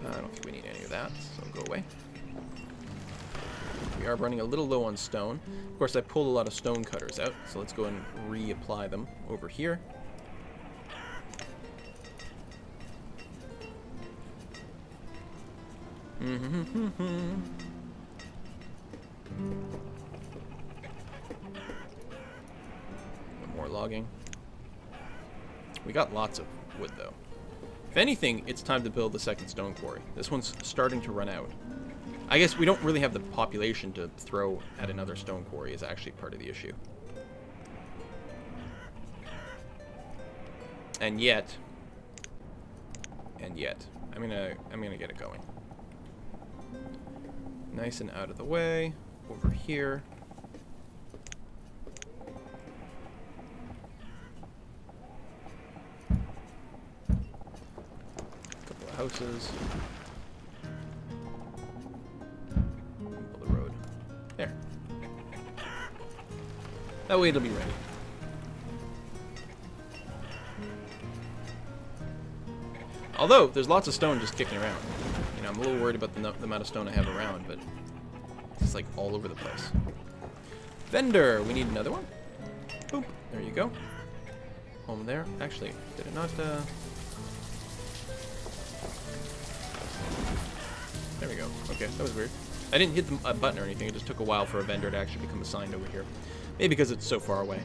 Uh, I don't think we need any of that, so go away. We are running a little low on stone. Of course, I pulled a lot of stone cutters out, so let's go and reapply them over here. Mm-hmm. more logging. We got lots of wood, though. If anything, it's time to build the second stone quarry. This one's starting to run out. I guess we don't really have the population to throw at another stone quarry is actually part of the issue. And yet, and yet, I'm gonna, I'm gonna get it going. Nice and out of the way, over here. Couple of houses. The road. There. That way it'll be ready. Although, there's lots of stone just kicking around. I'm a little worried about the, the amount of stone I have around, but it's like all over the place. Vendor! We need another one. Boop. There you go. Home there. Actually, did it not, uh... There we go. Okay, that was weird. I didn't hit the button or anything. It just took a while for a vendor to actually become assigned over here. Maybe because it's so far away.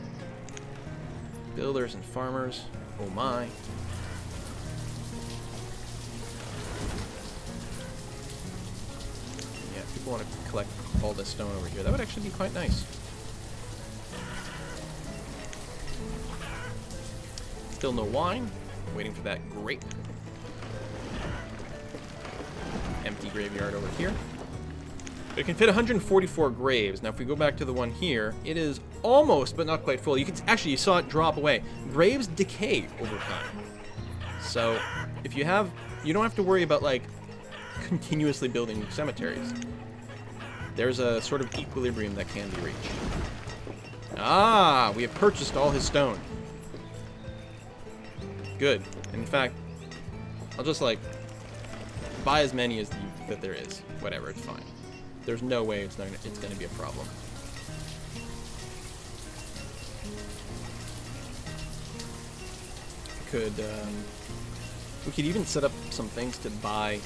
Builders and farmers. Oh my. Want to collect all this stone over here. That would actually be quite nice. Still no wine. Waiting for that grape. Empty graveyard over here. It can fit 144 graves. Now, if we go back to the one here, it is almost, but not quite full. You can actually, you saw it drop away. Graves decay over time. So, if you have, you don't have to worry about, like, continuously building cemeteries there's a sort of equilibrium that can be reached. Ah, we have purchased all his stone. Good. In fact, I'll just like buy as many as the, that there is. Whatever, it's fine. There's no way it's not gonna, it's going to be a problem. Could um, we could even set up some things to buy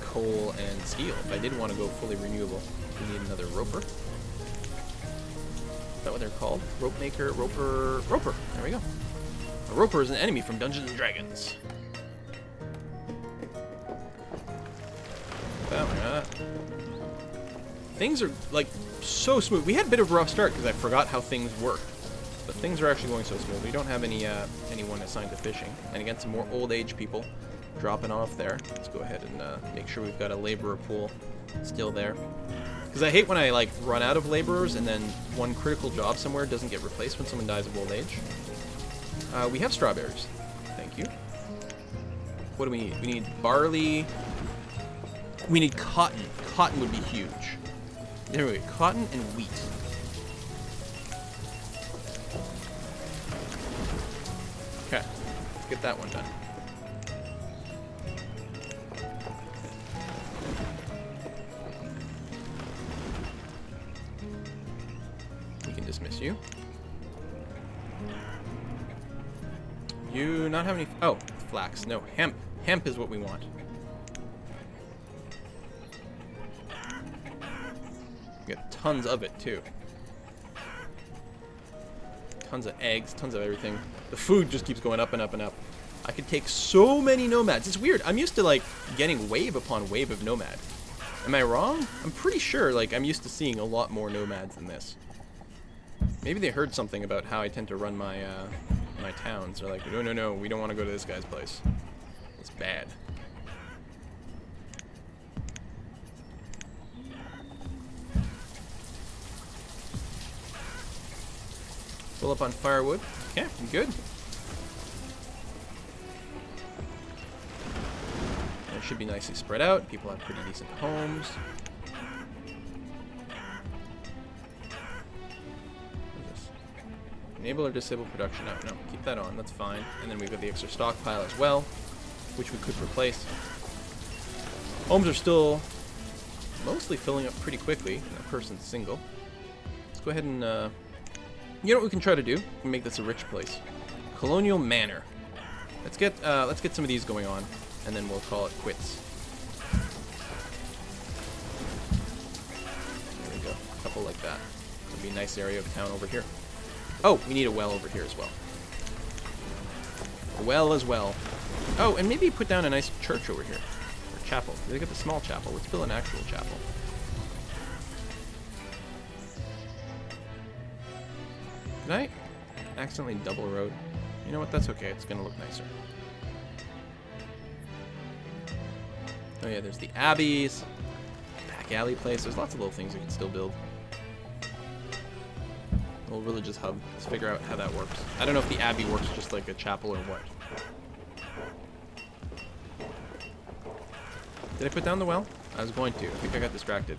coal and steel if I did want to go fully renewable. We need another roper. Is that what they're called? Rope maker, roper, roper. There we go. A roper is an enemy from Dungeons and Dragons. Oh, things are like so smooth. We had a bit of a rough start because I forgot how things work. But things are actually going so smooth. We don't have any uh, anyone assigned to fishing. And again, some more old age people dropping off there. Let's go ahead and uh, make sure we've got a laborer pool still there. Because I hate when I like run out of laborers and then one critical job somewhere doesn't get replaced when someone dies of old age. Uh, we have strawberries. Thank you. What do we need? We need barley. We need cotton. Cotton would be huge. There we go. Cotton and wheat. Okay. Let's get that one done. You. You not have any... Oh, flax. No, hemp. Hemp is what we want. We got tons of it, too. Tons of eggs, tons of everything. The food just keeps going up and up and up. I could take so many nomads. It's weird. I'm used to, like, getting wave upon wave of nomad. Am I wrong? I'm pretty sure, like, I'm used to seeing a lot more nomads than this. Maybe they heard something about how I tend to run my uh, my towns. They're like, no, no, no, we don't want to go to this guy's place. It's bad. Fill up on firewood. Okay, good. it should be nicely spread out. People have pretty decent homes. Enable or disable production. No, no, keep that on. That's fine. And then we've got the extra stockpile as well, which we could replace. Homes are still mostly filling up pretty quickly. That person's single. Let's go ahead and, uh, you know what we can try to do? We can make this a rich place. Colonial Manor. Let's get, uh, let's get some of these going on, and then we'll call it quits. There we go. A couple like that. It'll be a nice area of town over here. Oh, we need a well over here as well. Well as well. Oh, and maybe put down a nice church over here. Or chapel. They got the small chapel. Let's build an actual chapel. Did I accidentally double road? You know what? That's okay. It's going to look nicer. Oh yeah, there's the abbeys. Back alley place. There's lots of little things we can still build. Religious hub. Let's figure out how that works. I don't know if the abbey works just like a chapel or what. Did I put down the well? I was going to. I think I got distracted.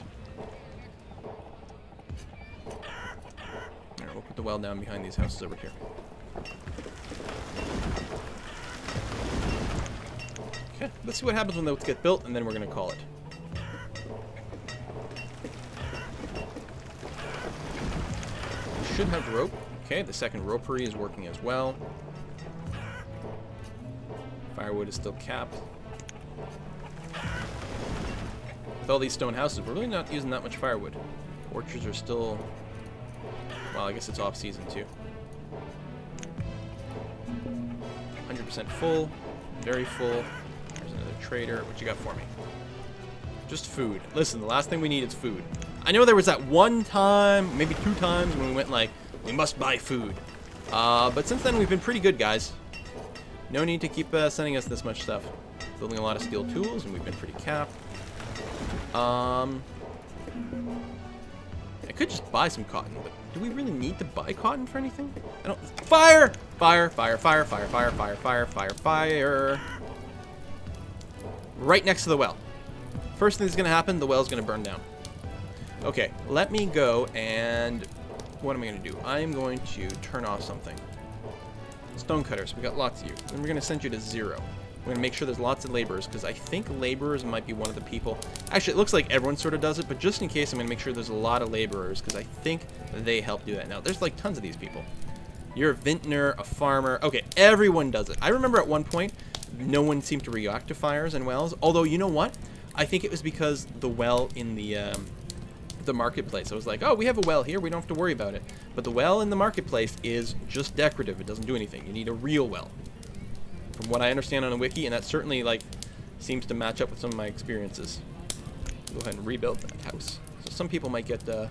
Alright, we'll put the well down behind these houses over here. Okay, let's see what happens when those get built, and then we're going to call it. Should have rope. Okay, the second ropery is working as well. Firewood is still capped. With all these stone houses, we're really not using that much firewood. Orchards are still... Well, I guess it's off-season, too. 100% full. Very full. There's another trader. What you got for me? Just food. Listen, the last thing we need is food. I know there was that one time, maybe two times, when we went like, we must buy food. Uh, but since then, we've been pretty good, guys. No need to keep uh, sending us this much stuff. Building a lot of steel tools, and we've been pretty capped. Um, I could just buy some cotton, but do we really need to buy cotton for anything? I don't. Fire! Fire! Fire! Fire! Fire! Fire! Fire! Fire! Fire! Fire! Right next to the well. First thing that's gonna happen, the well's gonna burn down. Okay, let me go and what am I gonna do? I am going to turn off something. Stonecutters, we got lots of you. And we're gonna send you to zero. We're going to make sure there's lots of laborers, because I think laborers might be one of the people... Actually, it looks like everyone sort of does it, but just in case, I'm going to make sure there's a lot of laborers, because I think they help do that. Now, there's like tons of these people. You're a vintner, a farmer. Okay, everyone does it. I remember at one point, no one seemed to react to fires and wells, although, you know what? I think it was because the well in the... Um, the marketplace. I was like, oh, we have a well here. We don't have to worry about it. But the well in the marketplace is just decorative. It doesn't do anything. You need a real well from what I understand on a wiki, and that certainly like seems to match up with some of my experiences. Go ahead and rebuild that house. So some people might get uh,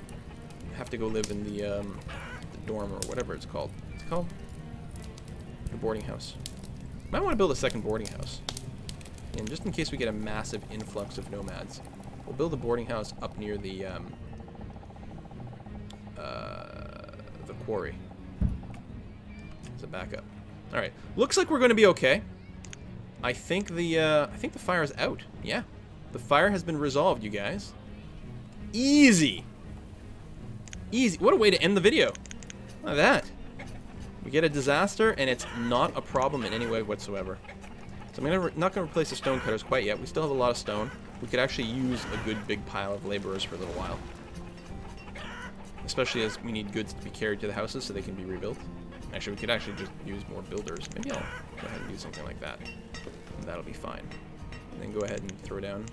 have to go live in the, um, the dorm or whatever it's called. It's called a boarding house. Might want to build a second boarding house, and just in case we get a massive influx of nomads, we'll build a boarding house up near the um, uh, the quarry as a backup. All right, looks like we're going to be okay. I think the uh, I think the fire is out. Yeah, the fire has been resolved, you guys. Easy. Easy. What a way to end the video. Look at that. We get a disaster, and it's not a problem in any way whatsoever. So I'm gonna not going to replace the stone cutters quite yet. We still have a lot of stone. We could actually use a good big pile of laborers for a little while. Especially as we need goods to be carried to the houses so they can be rebuilt. Actually, we could actually just use more builders. Maybe I'll go ahead and do something like that. And that'll be fine. And then go ahead and throw down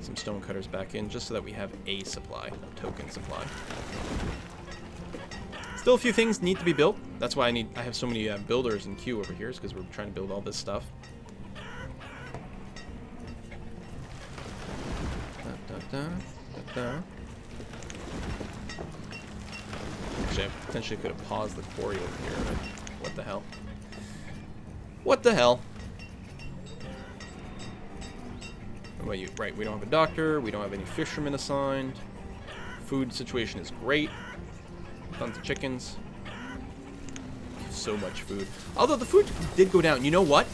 some stone cutters back in, just so that we have a supply, a token supply. Still a few things need to be built. That's why I need I have so many uh, builders in queue over here, is because we're trying to build all this stuff. Da, da, da, Actually, I potentially could have paused the quarry over here, what the hell? What the hell? What you? Right, we don't have a doctor, we don't have any fishermen assigned. Food situation is great. Tons of chickens. So much food. Although the food did go down. You know what?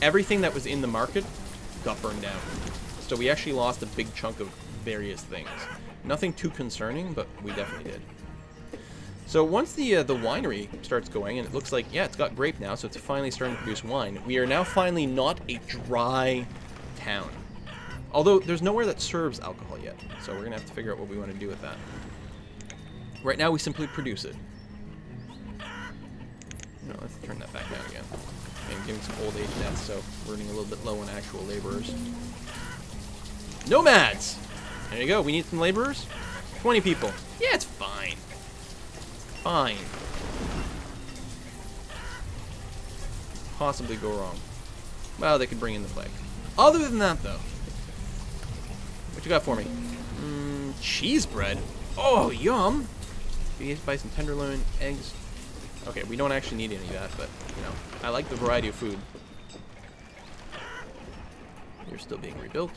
Everything that was in the market got burned down. So we actually lost a big chunk of various things. Nothing too concerning, but we definitely did. So once the uh, the winery starts going, and it looks like, yeah, it's got grape now, so it's finally starting to produce wine. We are now finally not a dry town. Although, there's nowhere that serves alcohol yet, so we're going to have to figure out what we want to do with that. Right now, we simply produce it. No, let's turn that back down again. And getting some old age deaths, so we're running a little bit low on actual laborers. Nomads! There you go, we need some laborers. 20 people. Yeah, it's fine. Possibly go wrong. Well, they could bring in the plague. Other than that, though, what you got for me? Mm, cheese bread. Oh, yum. You buy some tenderloin, eggs. Okay, we don't actually need any of that, but, you know, I like the variety of food. You're still being rebuilt.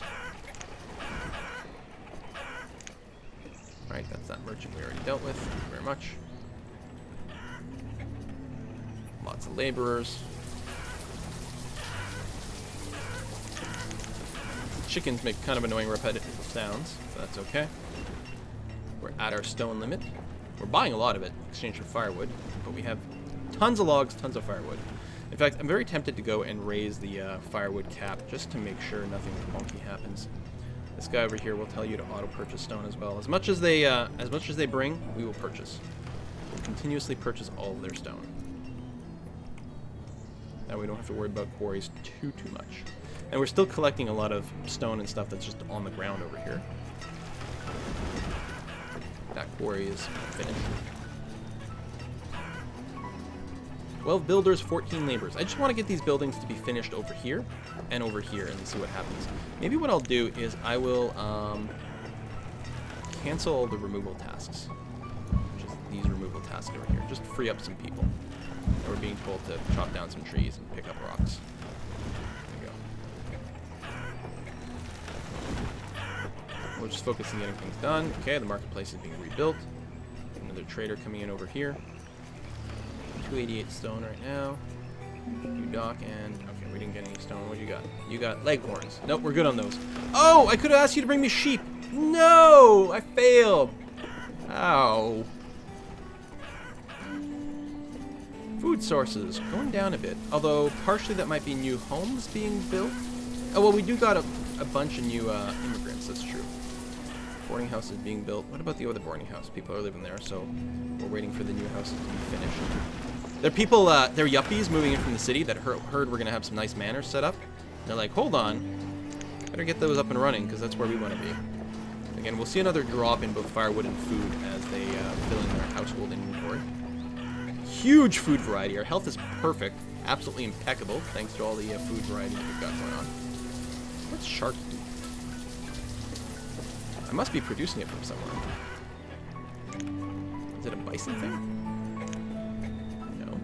Alright, that's that merchant we already dealt with. Thank you very much. Lots of laborers. Chickens make kind of annoying repetitive sounds, so that's okay. We're at our stone limit. We're buying a lot of it in exchange for firewood, but we have tons of logs, tons of firewood. In fact, I'm very tempted to go and raise the uh, firewood cap just to make sure nothing wonky happens. This guy over here will tell you to auto purchase stone as well. As much as they, uh, as much as they bring, we will purchase. We'll continuously purchase all of their stone. Now we don't have to worry about quarries too too much. And we're still collecting a lot of stone and stuff that's just on the ground over here. That quarry is finished. 12 builders, 14 laborers. I just want to get these buildings to be finished over here and over here and see what happens. Maybe what I'll do is I will um, cancel all the removal tasks. Just these removal tasks over here. Just free up some people. And we're being told to chop down some trees and pick up rocks. There we go. We'll just focus on getting things done. Okay, the marketplace is being rebuilt. Another trader coming in over here. 288 stone right now. You dock and... Okay, we didn't get any stone. What do you got? You got leghorns. Nope, we're good on those. Oh, I could have asked you to bring me sheep. No! I failed. Ow. Food sources. Going down a bit. Although, partially that might be new homes being built. Oh, well, we do got a, a bunch of new uh, immigrants. That's true. Boarding house is being built. What about the other boarding house? People are living there, so we're waiting for the new houses to be finished. There are people, uh, they're yuppies moving in from the city that heard, heard we're going to have some nice manors set up. They're like, hold on, better get those up and running because that's where we want to be. Again, we'll see another drop in both firewood and food as they uh, fill in their household inventory. Huge food variety. Our health is perfect. Absolutely impeccable, thanks to all the uh, food variety we've got going on. What's shark do? I must be producing it from somewhere. Is it a bison thing? No.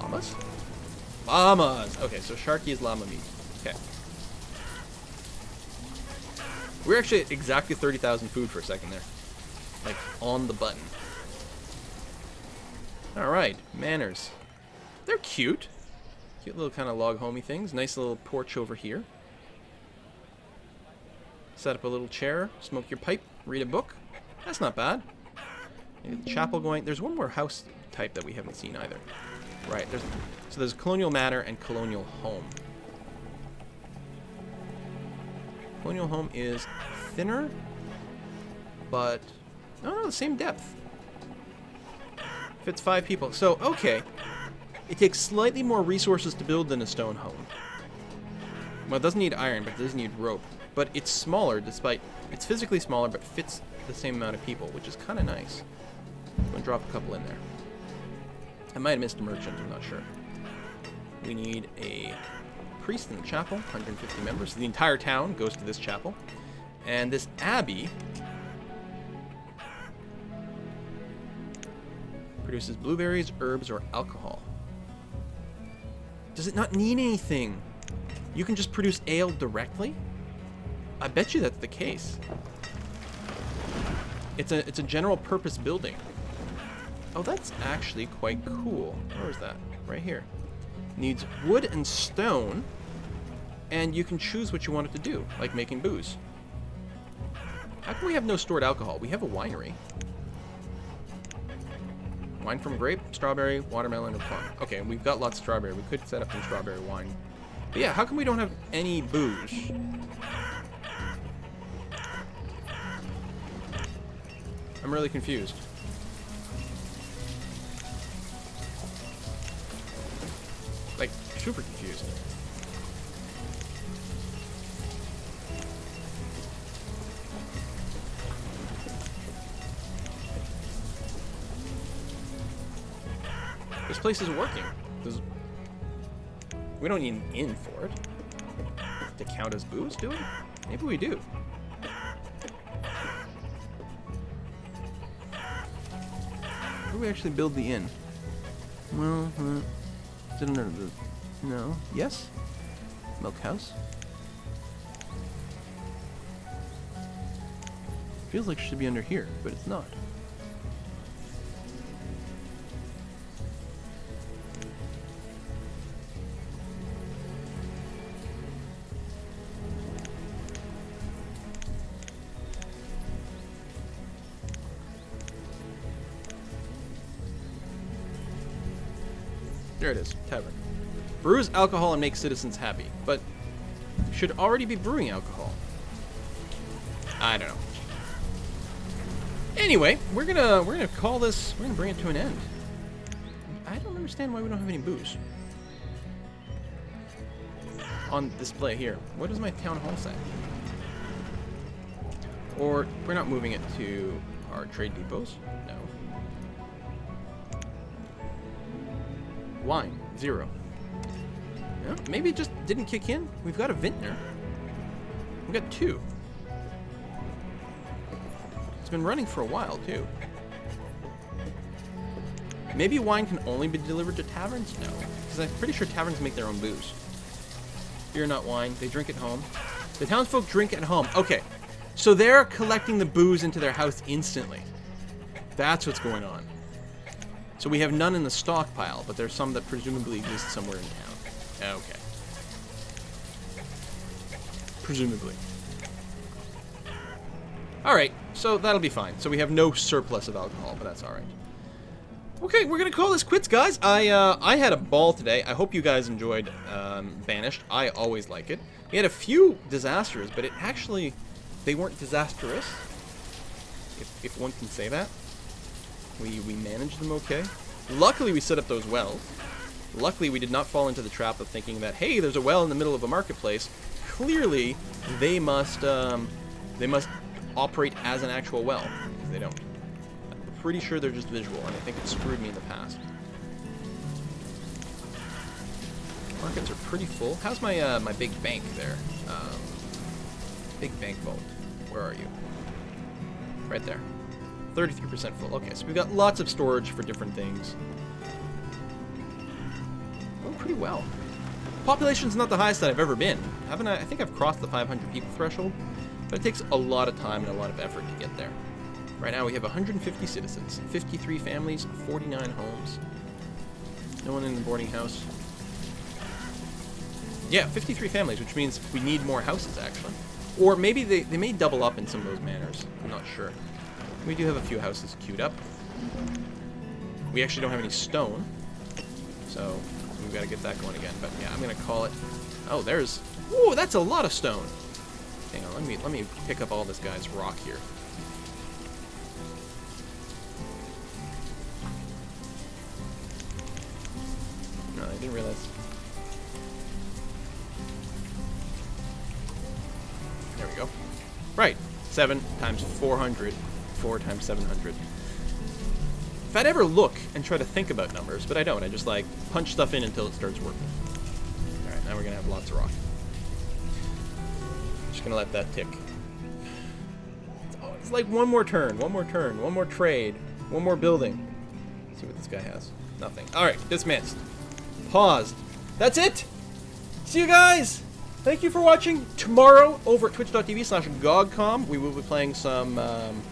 Llamas? Llamas! Okay, so Charqui is llama meat. Okay. We're actually at exactly 30,000 food for a second there. Like, on the button. Alright, manors. They're cute. Cute little kind of log homey things. Nice little porch over here. Set up a little chair, smoke your pipe, read a book. That's not bad. Chapel going. There's one more house type that we haven't seen either. Right. There's so there's colonial manor and colonial home. Colonial home is thinner, but no, no, the same depth. Fits five people. So okay, it takes slightly more resources to build than a stone home. Well, it doesn't need iron, but it does need rope. But it's smaller, despite... It's physically smaller, but fits the same amount of people, which is kind of nice. I'm going to drop a couple in there. I might have missed a merchant, I'm not sure. We need a priest in the chapel, 150 members. The entire town goes to this chapel. And this abbey produces blueberries, herbs, or alcohol. Does it not need anything? You can just produce ale directly? I bet you that's the case. It's a it's a general purpose building. Oh, that's actually quite cool. Where is that? Right here. Needs wood and stone, and you can choose what you want it to do, like making booze. How can we have no stored alcohol? We have a winery. Wine from grape, strawberry, watermelon, or plum. Okay, we've got lots of strawberry. We could set up some strawberry wine. But yeah, how come we don't have any booze? I'm really confused. Super confused. This place is working. We don't need an inn for it. To count as booze, do we? Maybe we do. Where do we actually build the inn? Well, uh, is it the... No. Yes? Milk house? Feels like it should be under here, but it's not. There it is, tavern. Brews alcohol and makes citizens happy, but should already be brewing alcohol. I don't know. Anyway, we're gonna we're gonna call this we're gonna bring it to an end. I don't understand why we don't have any booze on display here. What does my town hall say? Or we're not moving it to our trade depots? No. Wine, zero. Maybe it just didn't kick in. We've got a vintner. We've got two. It's been running for a while, too. Maybe wine can only be delivered to taverns? No. Because I'm pretty sure taverns make their own booze. Beer, not wine. They drink at home. The townsfolk drink at home. Okay. So they're collecting the booze into their house instantly. That's what's going on. So we have none in the stockpile, but there's some that presumably exist somewhere in town. Okay. Presumably. Alright, so that'll be fine. So we have no surplus of alcohol, but that's alright. Okay, we're gonna call this quits, guys. I uh, I had a ball today. I hope you guys enjoyed um, Banished. I always like it. We had a few disasters, but it actually they weren't disastrous, if, if one can say that. We, we managed them okay. Luckily, we set up those wells. Luckily, we did not fall into the trap of thinking that, hey, there's a well in the middle of a marketplace. Clearly, they must, um, they must operate as an actual well, because they don't. I'm pretty sure they're just visual, and I think it screwed me in the past. Markets are pretty full. How's my, uh, my big bank there? Um, big bank vault. Where are you? Right there. 33% full. Okay, so we've got lots of storage for different things. Pretty well. Population's not the highest that I've ever been. Haven't I? I think I've crossed the 500 people threshold, but it takes a lot of time and a lot of effort to get there. Right now we have 150 citizens, 53 families, 49 homes. No one in the boarding house. Yeah, 53 families, which means we need more houses, actually. Or maybe they, they may double up in some of those manors. I'm not sure. We do have a few houses queued up. We actually don't have any stone. So, we've got to get that going again. But yeah, I'm going to call it... Oh, there's... Ooh, that's a lot of stone. Hang on, let me, let me pick up all this guy's rock here. No, I didn't realize... There we go. Right. 7 times 400 4 times 700. If I'd ever look and try to think about numbers, but I don't. I just, like, punch stuff in until it starts working. Alright, now we're to have lots of rock. Just to let that tick. Oh, it's like one more turn, one more turn, one more trade, one more building. Let's see what this guy has. Nothing. Alright, dismissed. Paused. That's it! See you guys! Thank you for watching. Tomorrow, over at twitch.tv slash gogcom, we will be playing some... Um,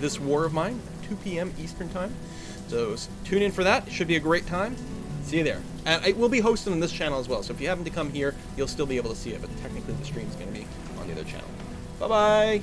this war of mine, 2 p.m. Eastern Time. So tune in for that. It should be a great time. See you there. And it will be hosted on this channel as well. So if you happen to come here, you'll still be able to see it. But technically, the stream is going to be on the other channel. Bye-bye.